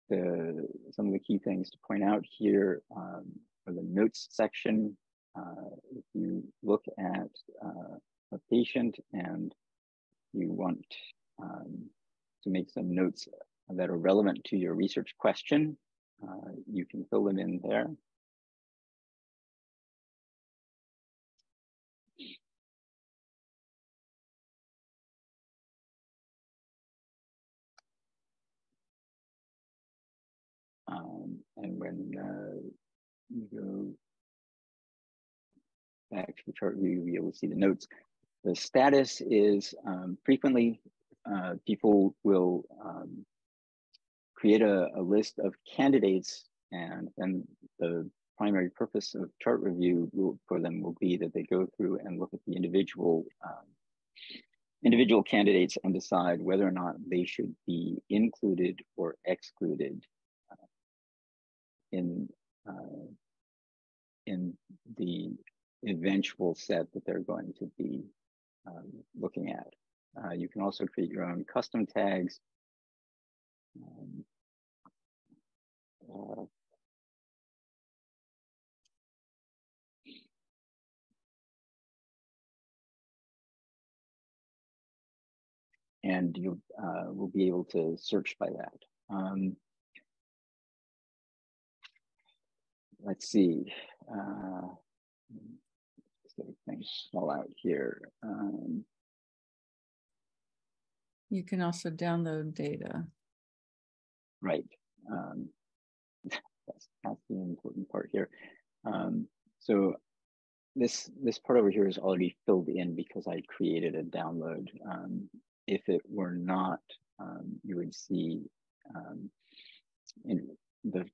the some of the key things to point out here um, are the notes section uh, if you look at uh, a patient and you want um, to make some notes that are relevant to your research question, uh, you can fill them in there. Um, and when uh, you go back to the chart view, you'll be able to see the notes. The status is um, frequently uh, people will um, create a, a, list of candidates and then the primary purpose of chart review for them will be that they go through and look at the individual um, individual candidates and decide whether or not they should be included or excluded uh, in uh, in the eventual set that they're going to be um, looking at. Uh, you can also create your own custom tags. Um, uh, and you uh, will be able to search by that. Um, let's see. Uh, things all out here. Um, you can also download data. Right. Um, that's, the important part here. Um, so this this part over here is already filled in because I created a download. Um, if it were not, um, you would see um, in the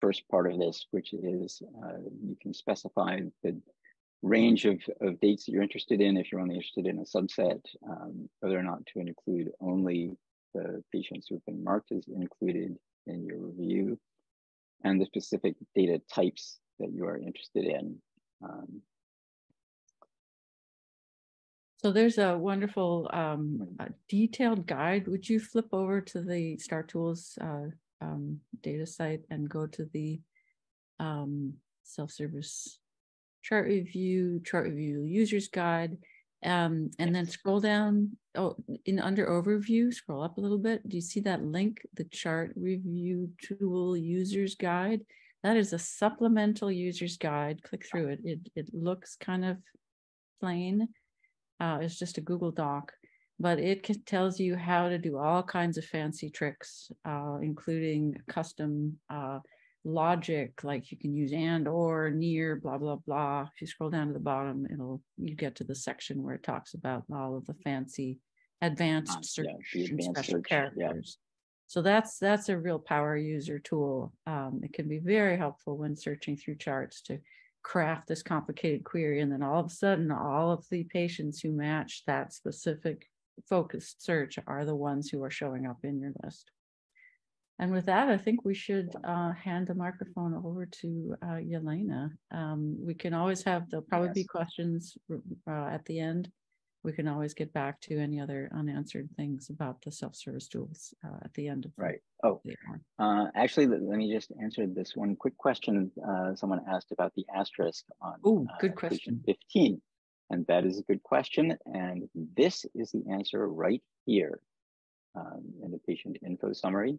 first part of this, which is uh, you can specify the range of, of dates that you're interested in if you're only interested in a subset, um, whether or not to include only the patients who've been marked as included in your review, and the specific data types that you are interested in. Um, so there's a wonderful um, a detailed guide. Would you flip over to the STARR Tools uh, um, data site and go to the um, self-service chart review, chart review user's guide, um, and then scroll down oh, in under overview, scroll up a little bit. Do you see that link, the chart review tool user's guide? That is a supplemental user's guide. Click through it. It, it looks kind of plain. Uh, it's just a Google Doc, but it can, tells you how to do all kinds of fancy tricks, uh, including custom uh, logic, like you can use and or near, blah, blah, blah. If you scroll down to the bottom, it'll you get to the section where it talks about all of the fancy advanced ah, search yeah, advanced and special search, characters. Yeah. So that's that's a real power user tool. Um, it can be very helpful when searching through charts to craft this complicated query. And then all of a sudden, all of the patients who match that specific focused search are the ones who are showing up in your list. And with that, I think we should uh, hand the microphone over to uh, Yelena. Um, we can always have, there'll probably be questions uh, at the end. We can always get back to any other unanswered things about the self-service tools uh, at the end of. the- Right. Oh, uh, actually, let, me just answer this one quick question. Uh, someone asked about the asterisk on. Oh, good question. Fifteen, and that is a good question. And this is the answer right here um, in the patient info summary.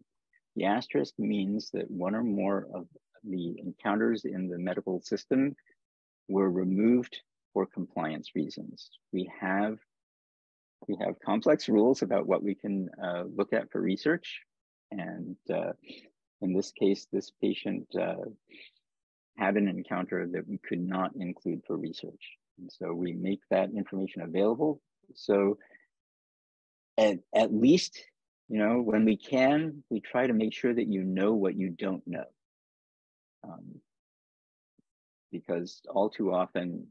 The asterisk means that one or more of the encounters in the medical system were removed for compliance reasons. We have we have complex rules about what we can uh, look at for research, and uh, in this case, this patient uh, had an encounter that we could not include for research, and so we make that information available. So at at least you know when we can, we try to make sure that you know what you don't know. Um, because all too often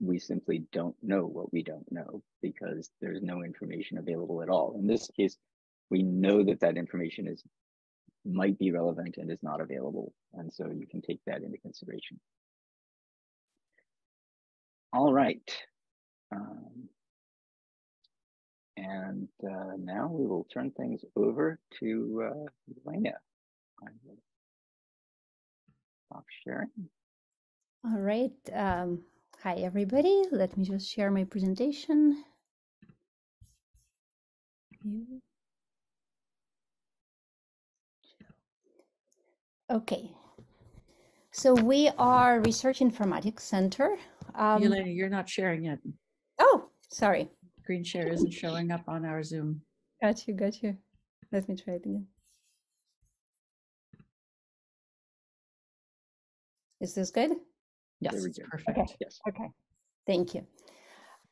we simply don't know what we don't know because there's no information available at all. In this case, we know that that information is might be relevant and is not available. And so you can take that into consideration. All right. Um, and uh, now we will turn things over to uh, Yelena. Stop sharing. All right. Um, hi, everybody. Let me just share my presentation. Okay. So we are Research Informatics Center. Um, Yelena, you're not sharing yet. oh, sorry. Screen share isn't showing up on our Zoom. Got you, got you. Let me try it again. Is this good? Yes, we it's go. perfect. Yes. Okay, thank you.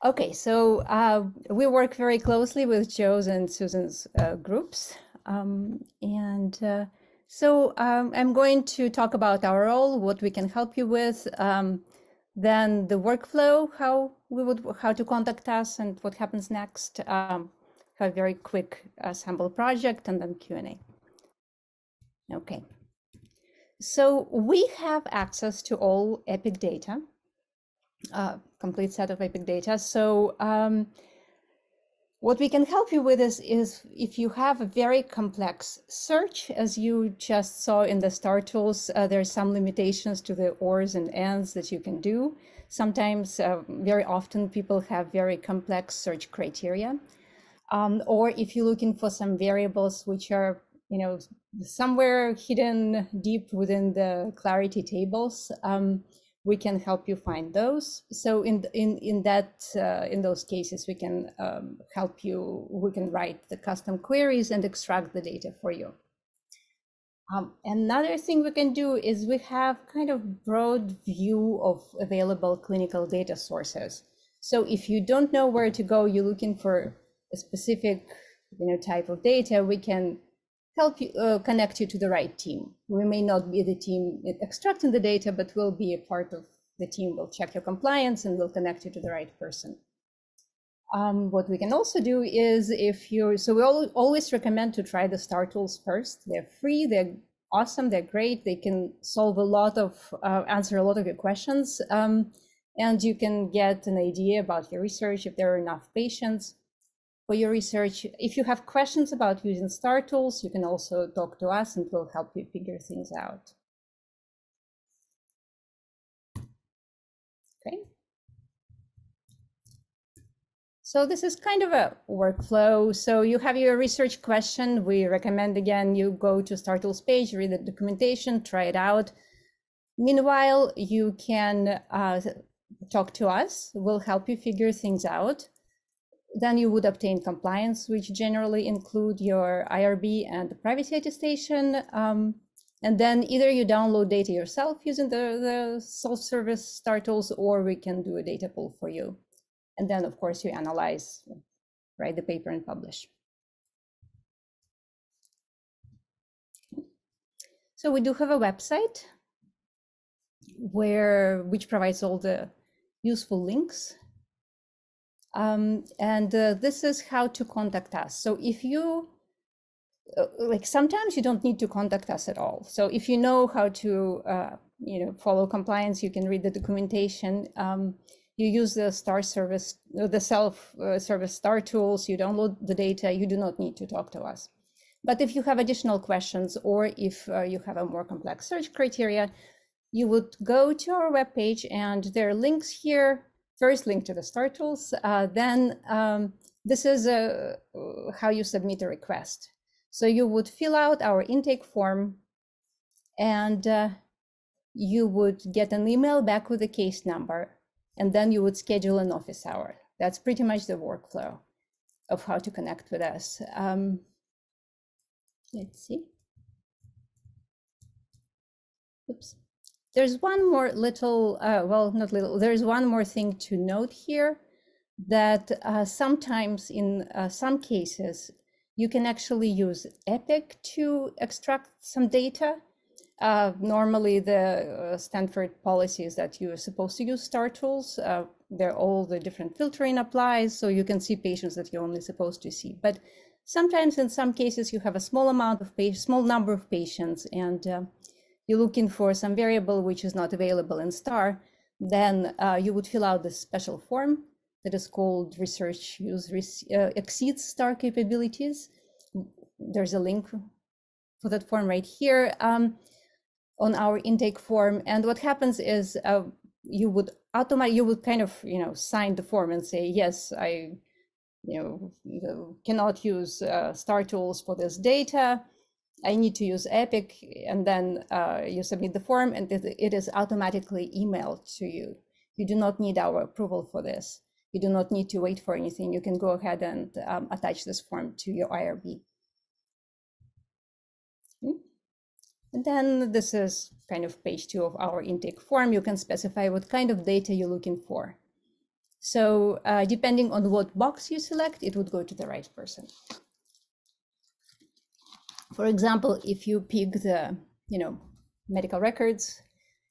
Okay, so uh, we work very closely with Joe's and Susan's uh, groups. Um, and uh, so um, I'm going to talk about our role, what we can help you with, um, then the workflow, how we would, how to contact us and what happens next. Um, have a very quick uh, sample project and then Q&A. Okay. So we have access to all EPIC data uh, complete set of epic data. So um, what we can help you with is, is if you have a very complex search, as you just saw in the STARR tools, uh, there are some limitations to the ors and ands that you can do. Sometimes, uh, very often, people have very complex search criteria. Um, or if you're looking for some variables which are, you know, somewhere hidden deep within the clarity tables, um, we can help you find those. So in in in that uh, in those cases, we can um, help you. We can write the custom queries and extract the data for you. Um, another thing we can do is we have kind of broad view of available clinical data sources. So if you don't know where to go, you're looking for a specific you know type of data, we can help you uh, connect you to the right team. We may not be the team extracting the data, but we'll be a part of the team. We'll check your compliance and we'll connect you to the right person. Um, what we can also do is if you're, so we al always recommend to try the STARR tools first. They're free, they're awesome, they're great. They can solve a lot of, uh, answer a lot of your questions. Um, and you can get an idea about your research if there are enough patients for your research. If you have questions about using STARR tools, you can also talk to us and we'll help you figure things out. Okay. So this is kind of a workflow. So you have your research question. We recommend again, you go to STARR Tools page, read the documentation, try it out. Meanwhile, you can uh, talk to us. We'll help you figure things out then you would obtain compliance, which generally include your IRB and the privacy attestation. Um, and then either you download data yourself using the, the self-service STARR tools, or we can do a data pool for you. And then, of course, you analyze, write the paper and publish. So we do have a website where which provides all the useful links um, and uh, this is how to contact us. So if you uh, like sometimes you don't need to contact us at all. So if you know how to, uh, you know, follow compliance, you can read the documentation. Um, you use the STARR service, uh, the self-service uh, STARR tools, you download the data, you do not need to talk to us. But if you have additional questions or if uh, you have a more complex search criteria, you would go to our webpage and there are links here. First link to the STARR tools, uh, then um, this is uh, how you submit a request. So you would fill out our intake form and uh, you would get an email back with a case number and then you would schedule an office hour. That's pretty much the workflow of how to connect with us. Um, let's see. Oops. There's one more little, uh, well, not little, there's one more thing to note here that uh, sometimes in uh, some cases, you can actually use Epic to extract some data uh, normally, the uh, Stanford policy is that you are supposed to use STARR tools. Uh, they're all the different filtering applies, so you can see patients that you're only supposed to see. But sometimes, in some cases, you have a small amount of small number of patients, and uh, you're looking for some variable which is not available in STARR. Then uh, you would fill out this special form that is called research use uh, exceeds STARR capabilities. There's a link for that form right here. Um, on our intake form. And what happens is uh, you would automate, you would kind of, you know, sign the form and say, yes, I, you know, cannot use uh, STARR Tools for this data. I need to use Epic, and then uh, you submit the form, and it, is automatically emailed to you. You do not need our approval for this. You do not need to wait for anything. You can go ahead and um, attach this form to your IRB. And then this is kind of page two of our intake form. You can specify what kind of data you're looking for. So uh, depending on what box you select, it would go to the right person. For example, if you pick the, you know, medical records,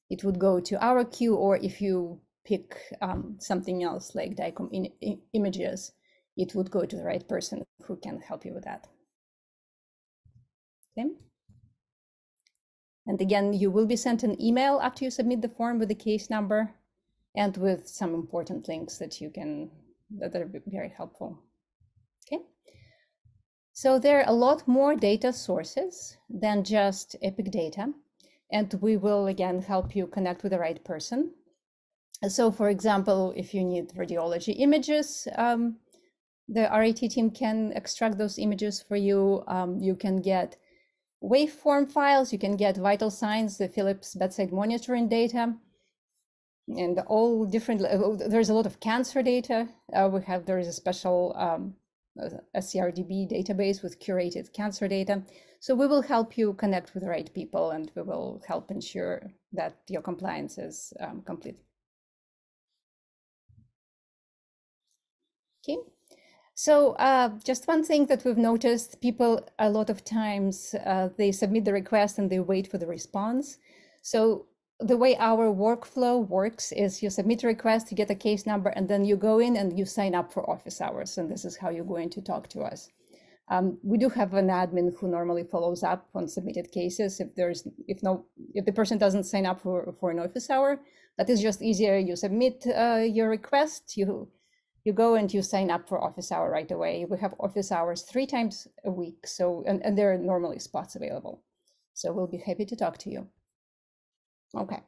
it would go to our queue, or if you pick um, something else like DICOM images, it would go to the right person who can help you with that. Okay. And again, you will be sent an email after you submit the form with the case number and with some important links that you can, that are very helpful. So there are a lot more data sources than just EPIC data. And we will again help you connect with the right person. So for example, if you need radiology images, um, the RAT team can extract those images for you. Um, you can get waveform files. You can get vital signs, the Philips bedside monitoring data, and all different. There's a lot of cancer data. Uh, we have there is a special um, a CRDB database with curated cancer data. So we will help you connect with the right people, and we will help ensure that your compliance is um, complete. Okay. So uh, just one thing that we've noticed, people a lot of times, uh, they submit the request and they wait for the response. So the way our workflow works is you submit a request, you get a case number, and then you go in and you sign up for office hours. And this is how you're going to talk to us. Um, we do have an admin who normally follows up on submitted cases. If there's, if no, if the person doesn't sign up for, for an office hour, that is just easier. You submit uh, your request, you you go and you sign up for office hour right away. We have office hours three times a week. So, and, and there are normally spots available. So we'll be happy to talk to you. Okay.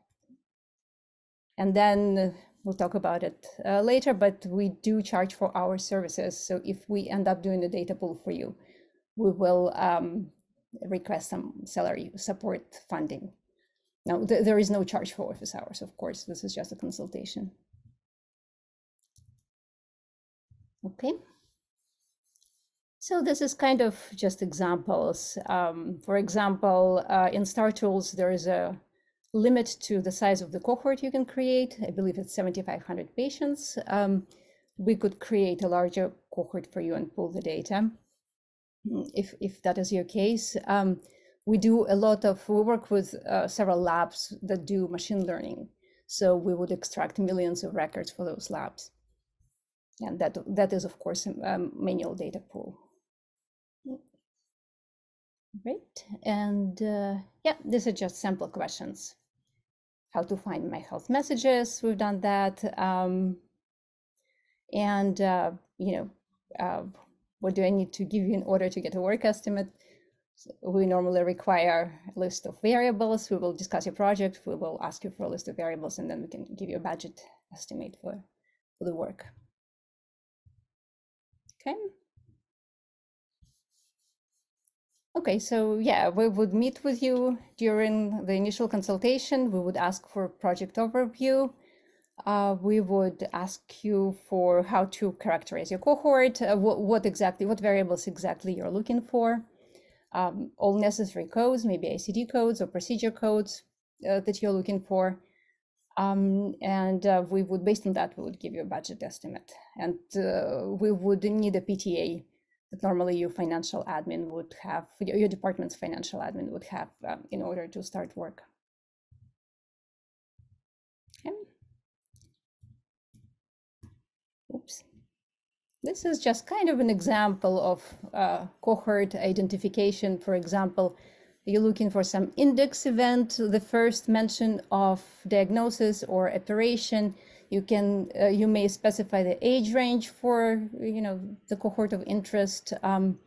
And then we'll talk about it uh, later, but we do charge for our services. So if we end up doing the data pool for you, we will um, request some salary support funding. Now, th there is no charge for office hours, of course. This is just a consultation. Okay. So this is kind of just examples. Um, for example, uh, in STARR Tools, there is a limit to the size of the cohort you can create. I believe it's 7,500 patients. Um, we could create a larger cohort for you and pull the data. If, if that is your case, um, we do a lot of, we work with uh, several labs that do machine learning. So we would extract millions of records for those labs. And that, that is, of course, a manual data pool. Great. And uh, yeah, these are just sample questions. How to find my health messages, we've done that. Um, and, uh, you know, uh, what do I need to give you in order to get a work estimate? we normally require a list of variables. We will discuss your project. We will ask you for a list of variables, and then we can give you a budget estimate for, for the work. Okay. Okay, so yeah, we would meet with you during the initial consultation. We would ask for project overview. Uh, we would ask you for how to characterize your cohort, uh, what, what exactly, what variables exactly you're looking for um, all necessary codes, maybe ICD codes or procedure codes uh, that you're looking for. Um, and uh, we would, based on that, we would give you a budget estimate. And uh, we would need a PTA that normally your financial admin would have, your department's financial admin would have um, in order to start work. Okay. Oops. This is just kind of an example of uh, cohort identification. For example, you're looking for some index event, the first mention of diagnosis or operation. You can uh, you may specify the age range for you know the cohort of interest. Um,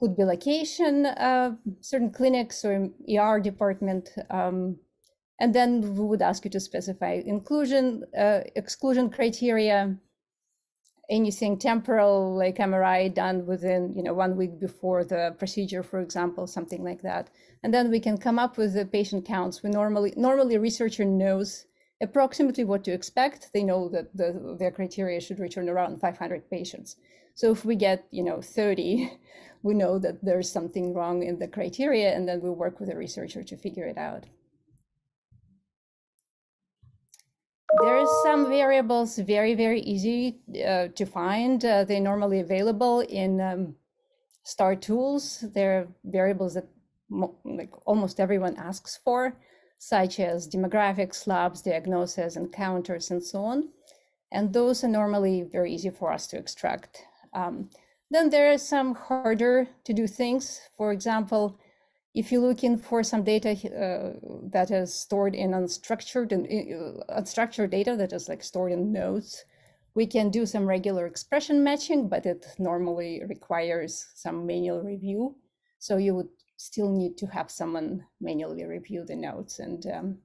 could be location, uh, certain clinics or ER department. Um, and then we would ask you to specify inclusion, uh, exclusion criteria, anything temporal like MRI done within you know one week before the procedure, for example, something like that. And then we can come up with the patient counts. We normally normally researcher knows approximately what to expect. They know that the, their criteria should return around 500 patients. So if we get you know 30, <laughs> we know that there's something wrong in the criteria, and then we work with the researcher to figure it out. There are some variables very, very easy uh, to find. Uh, they're normally available in um, STARR tools. They're variables that like almost everyone asks for, such as demographics, labs, diagnosis, encounters, and so on. And those are normally very easy for us to extract. Um, then there are some harder to do things. For example, if you're looking for some data uh, that is stored in unstructured uh, unstructured data that is like stored in nodes, we can do some regular expression matching, but it normally requires some manual review. So you would still need to have someone manually review the notes and um,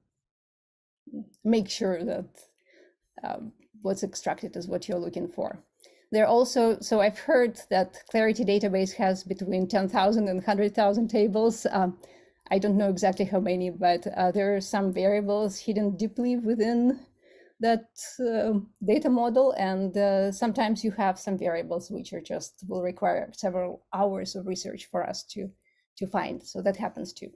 make sure that um, what's extracted is what you're looking for. There also, so I've heard that Clarity database has between 10,000 and 100,000 tables. Um, I don't know exactly how many, but uh, there are some variables hidden deeply within that uh, data model. And uh, sometimes you have some variables which are just will require several hours of research for us to, to find. So that happens too.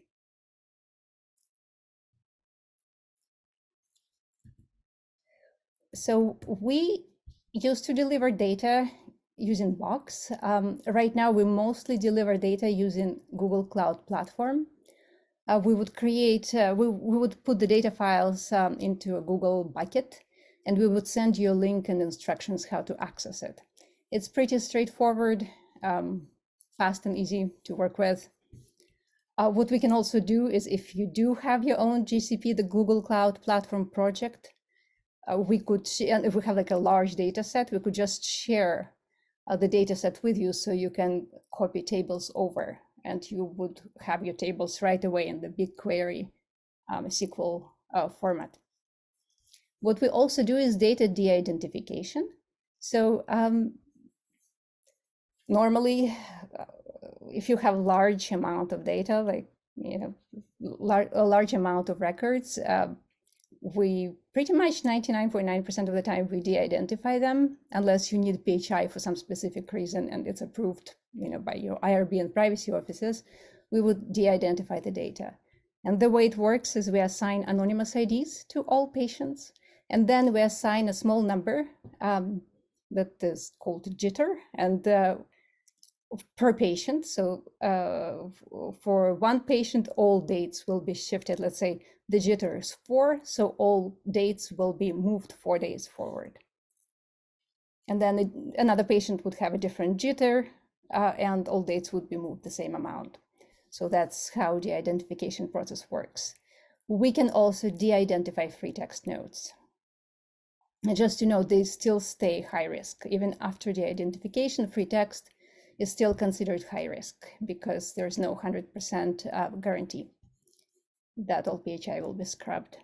So we used to deliver data using Box. Um, right now, we mostly deliver data using Google Cloud Platform. Uh, we would create, uh, we, we would put the data files um, into a Google bucket, and we would send you a link and instructions how to access it. It's pretty straightforward, um, fast and easy to work with. Uh, what we can also do is if you do have your own GCP, the Google Cloud Platform project, uh, we could, and if we have like a large data set, we could just share uh, the data set with you so you can copy tables over and you would have your tables right away in the BigQuery um, SQL uh, format. What we also do is data de-identification. So um, normally, uh, if you have large amount of data, like you know, lar a large amount of records, uh, we pretty much 99.9% of the time we de-identify them unless you need PHI for some specific reason and it's approved you know, by your IRB and privacy offices, we would de-identify the data. And the way it works is we assign anonymous IDs to all patients, and then we assign a small number um, that is called jitter, and uh, per patient. So uh, for one patient, all dates will be shifted. Let's say the jitter is four, so all dates will be moved four days forward. And then it, another patient would have a different jitter, uh, and all dates would be moved the same amount. So that's how the identification process works. We can also de-identify free text notes. And just to note, they still stay high risk. Even after the identification, free text is still considered high risk because there's no 100% uh, guarantee that all PHI will be scrubbed.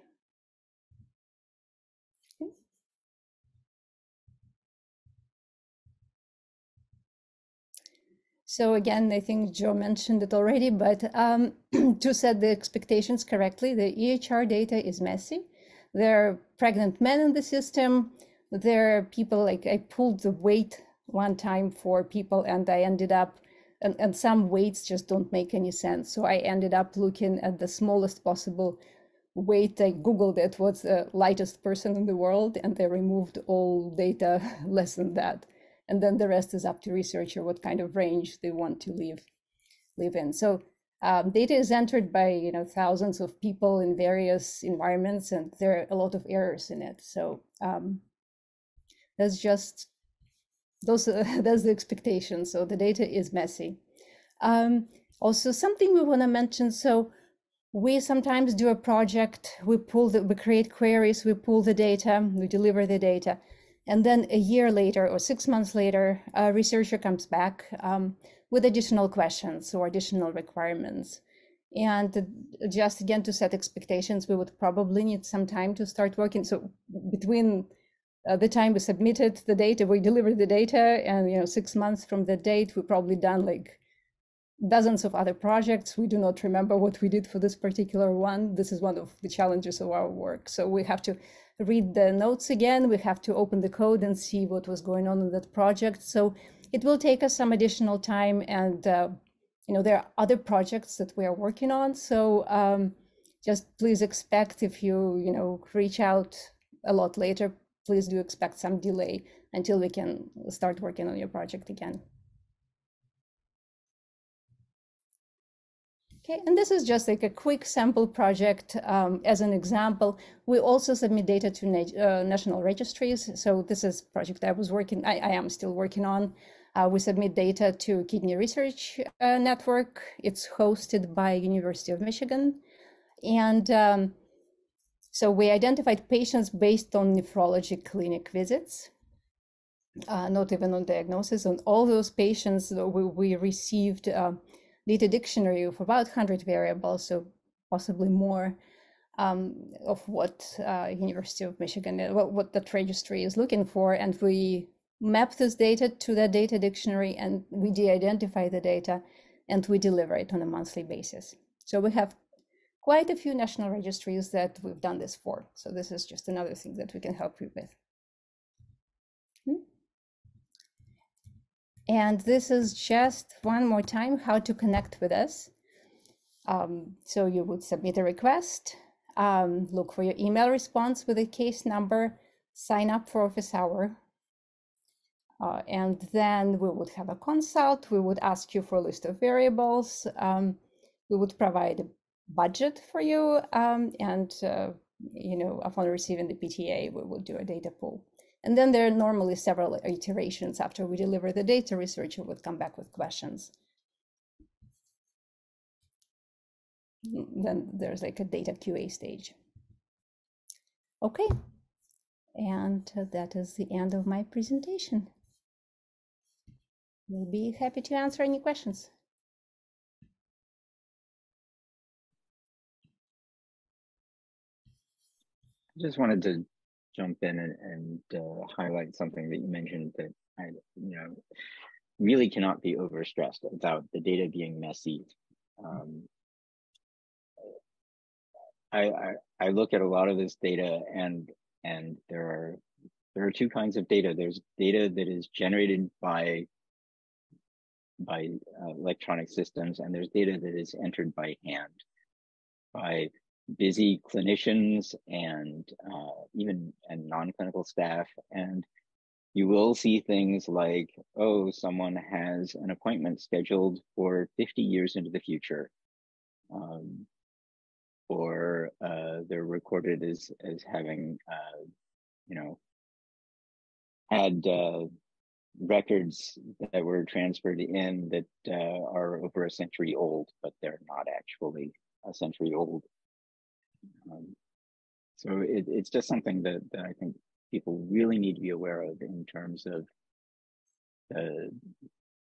So again, I think Joe mentioned it already, but um, <clears throat> to set the expectations correctly, the EHR data is messy. There are pregnant men in the system. There are people like I pulled the weight one time for people and I ended up, and, and some weights just don't make any sense. So I ended up looking at the smallest possible weight. I Googled it, what's the lightest person in the world, and they removed all data <laughs> less than that and then the rest is up to researcher what kind of range they want to live live in. So um, data is entered by you know thousands of people in various environments, and there are a lot of errors in it. So um, that's just those uh, <laughs> that's the expectation. So the data is messy. Um, also, something we want to mention. So we sometimes do a project. We pull the we create queries. We pull the data. We deliver the data and then a year later or six months later, a researcher comes back um, with additional questions or additional requirements. And just again to set expectations, we would probably need some time to start working. So between uh, the time we submitted the data, we delivered the data, and you know six months from the date, we probably done like dozens of other projects. We do not remember what we did for this particular one. This is one of the challenges of our work. So we have to read the notes again. We have to open the code and see what was going on in that project. So it will take us some additional time and uh, you know there are other projects that we are working on so um, just please expect if you you know reach out a lot later please do expect some delay until we can start working on your project again Okay, and this is just like a quick sample project um, as an example. We also submit data to na uh, national registries. So this is project I was working, I, I am still working on. Uh, we submit data to Kidney Research uh, Network. It's hosted by University of Michigan. And um, so we identified patients based on nephrology clinic visits, uh, not even on diagnosis. And all those patients, we, we received uh, data dictionary of about 100 variables, so possibly more um, of what uh, University of Michigan, uh, what, what that registry is looking for. And we map this data to that data dictionary and we de-identify the data and we deliver it on a monthly basis. So we have quite a few national registries that we've done this for. So this is just another thing that we can help you with. And this is just one more time how to connect with us. Um, so you would submit a request, um, look for your email response with a case number, sign up for office hour. Uh, and then we would have a consult. We would ask you for a list of variables. Um, we would provide budget for you. Um, and, uh, you know, upon receiving the PTA, we would do a data pool. And then there are normally several iterations after we deliver the data, researcher would come back with questions. Then there's like a data QA stage. Okay, and that is the end of my presentation. We'll be happy to answer any questions. I just wanted to jump in and, and uh, highlight something that you mentioned that I, you know, really cannot be overstressed about the data being messy. Um, I, I, I look at a lot of this data and and there are there are two kinds of data. There's data that is generated by by uh, electronic systems, and there's data that is entered by hand by busy clinicians and uh, even and non-clinical staff and you will see things like oh someone has an appointment scheduled for 50 years into the future um, or uh, they're recorded as as having uh, you know had uh, records that were transferred in that uh, are over a century old, but they're not actually a century old. Um, so it, it's just something that, that I think people really need to be aware of in terms of the,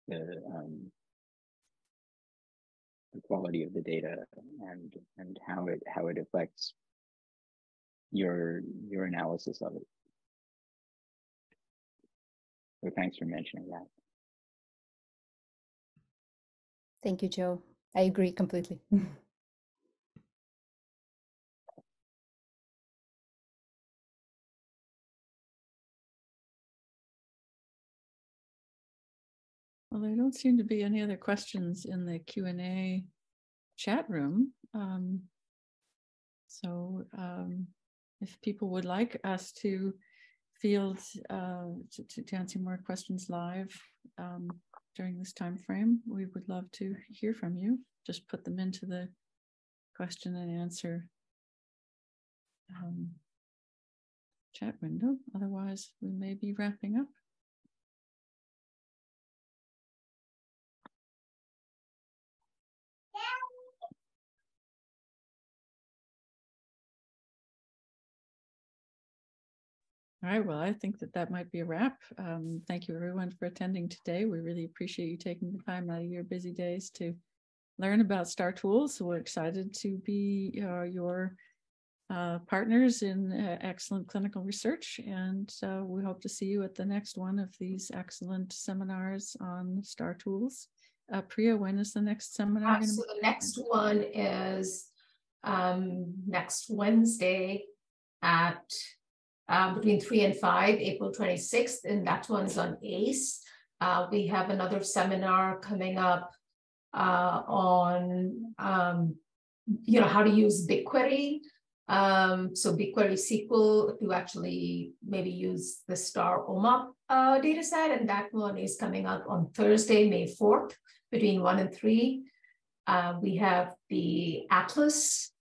the, um, the quality of the data and and how it how it affects your your analysis of it. So thanks for mentioning that. Thank you, Joe. I agree completely. <laughs> Well, there don't seem to be any other questions in the Q and A chat room. Um, so um, if people would like us to field uh, to, to, to, answer more questions live um, during this time frame, we would love to hear from you. Just put them into the question and answer um, chat window. Otherwise, we may be wrapping up. All right, well, I think that that might be a wrap. Um, thank you everyone for attending today. We really appreciate you taking the time out of your busy days to learn about STARR Tools. We're excited to be uh, your uh, partners in uh, excellent clinical research, and uh, we hope to see you at the next one of these excellent seminars on STARR Tools. Uh, Priya, when is the next seminar? Uh, so the next one is um, next Wednesday at um, between three and five, April 26th, and that one's on ACE. Uh, we have another seminar coming up uh, on, um, you know, how to use BigQuery. Um, so BigQuery SQL to actually maybe use the STARR OMOP uh, data set, and that one is coming up on Thursday, May 4th, between one and three. Uh, we have the Atlas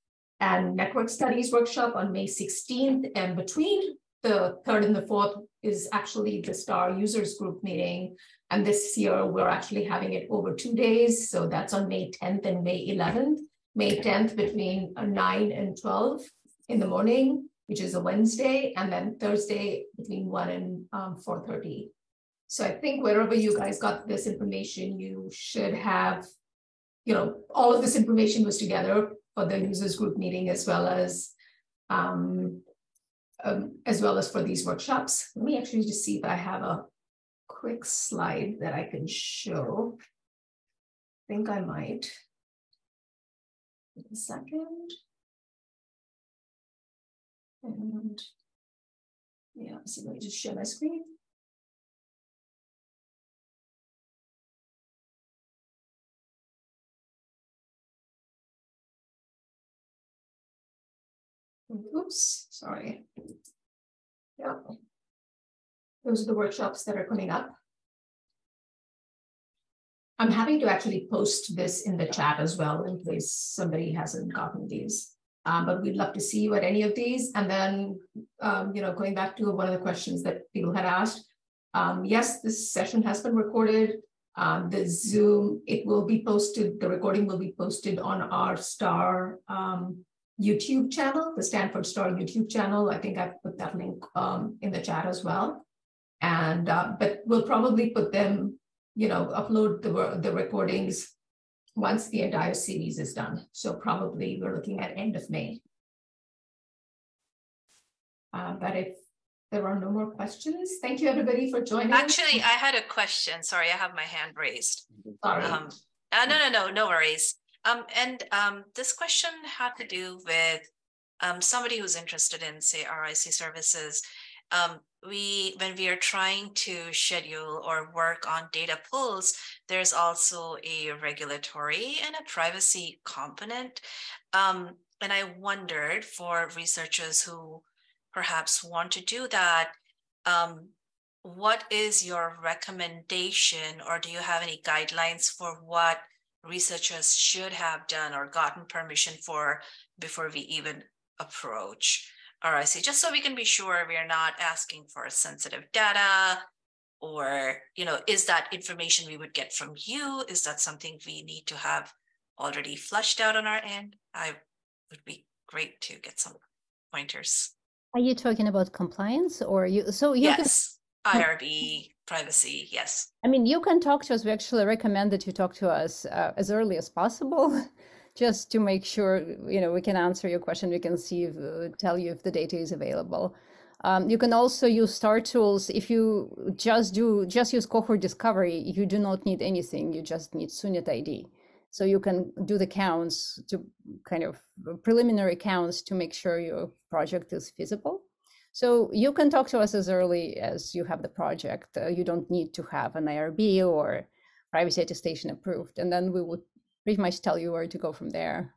and network studies workshop on May 16th. And between the third and the fourth is actually the STARR users group meeting. And this year we're actually having it over two days. So that's on May 10th and May 11th. May 10th between uh, 9 and 12 in the morning, which is a Wednesday, and then Thursday between 1 and um, 4.30. So I think wherever you guys got this information, you should have, you know, all of this information was together for the users group meeting as well as um, um, as well as for these workshops. Let me actually just see if I have a quick slide that I can show. I think I might. A second. And yeah, so let me just share my screen. Oops, sorry. Yeah. Those are the workshops that are coming up. I'm happy to actually post this in the chat as well in case somebody hasn't gotten these. Um, but we'd love to see you at any of these. And then, um, you know, going back to one of the questions that people had asked, um, yes, this session has been recorded. Um, the Zoom, it will be posted, the recording will be posted on our STARR um, YouTube channel, the Stanford STARR YouTube channel. I think I put that link um, in the chat as well. And uh, but we'll probably put them, you know, upload the the recordings once the entire series is done. So probably we're looking at end of May. Uh, but if there are no more questions, thank you everybody for joining. Actually, I had a question. Sorry, I have my hand raised. Sorry. Um, uh, no, no, no, no worries. Um, and um, this question had to do with um, somebody who's interested in, say, RIC services. Um, we, when we are trying to schedule or work on data pulls, there's also a regulatory and a privacy component. Um, and I wondered for researchers who perhaps want to do that, um, what is your recommendation, or do you have any guidelines for what researchers should have done or gotten permission for before we even approach RIC, just so we can be sure we are not asking for sensitive data or you know is that information we would get from you? Is that something we need to have already flushed out on our end? I would be great to get some pointers. Are you talking about compliance or you so you yes can, irb privacy yes. I mean you can talk to us. We actually recommend that you talk to us uh, as early as possible <laughs> just to make sure you know we can answer your question. We can see if, uh, tell you if the data is available. Um, you can also use STARR tools. If you just do just use cohort discovery you do not need anything. You just need SUNET id so you can do the counts to kind of preliminary counts to make sure your project is feasible so you can talk to us as early as you have the project uh, you don't need to have an irb or privacy attestation approved and then we would pretty much tell you where to go from there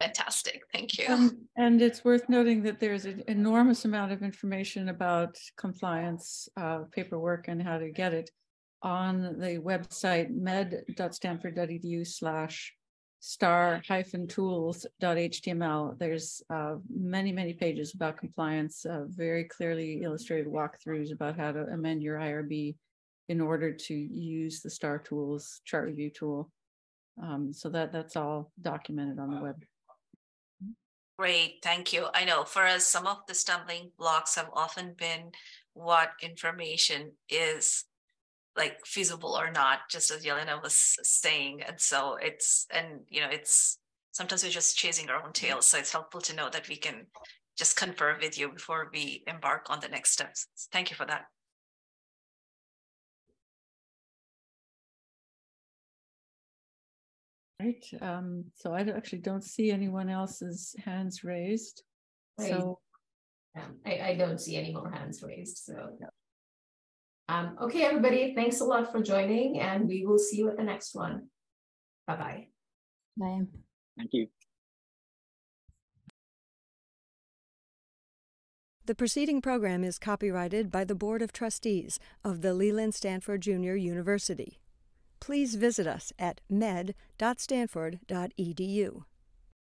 Fantastic. Thank you. And, and it's worth noting that there's an enormous amount of information about compliance uh, paperwork and how to get it on the website med.stanford.edu slash starr hyphen tools.html. There's uh, many, many pages about compliance, uh, very clearly illustrated walkthroughs about how to amend your IRB in order to use the STARR tools chart review tool. Um, so that that's all documented on the web. Great, thank you. I know for us, some of the stumbling blocks have often been what information is like feasible or not, just as Yelena was saying. And so it's, and you know, it's sometimes we're just chasing our own tails. So it's helpful to know that we can just confer with you before we embark on the next steps. Thank you for that. Right, um, so I actually don't see anyone else's hands raised. So, I, I don't see any more hands raised, so. Um, okay, everybody, thanks a lot for joining and we will see you at the next one. Bye-bye. Bye. Thank you. The preceding program is copyrighted by the Board of Trustees of the Leland Stanford Junior University please visit us at med.stanford.edu.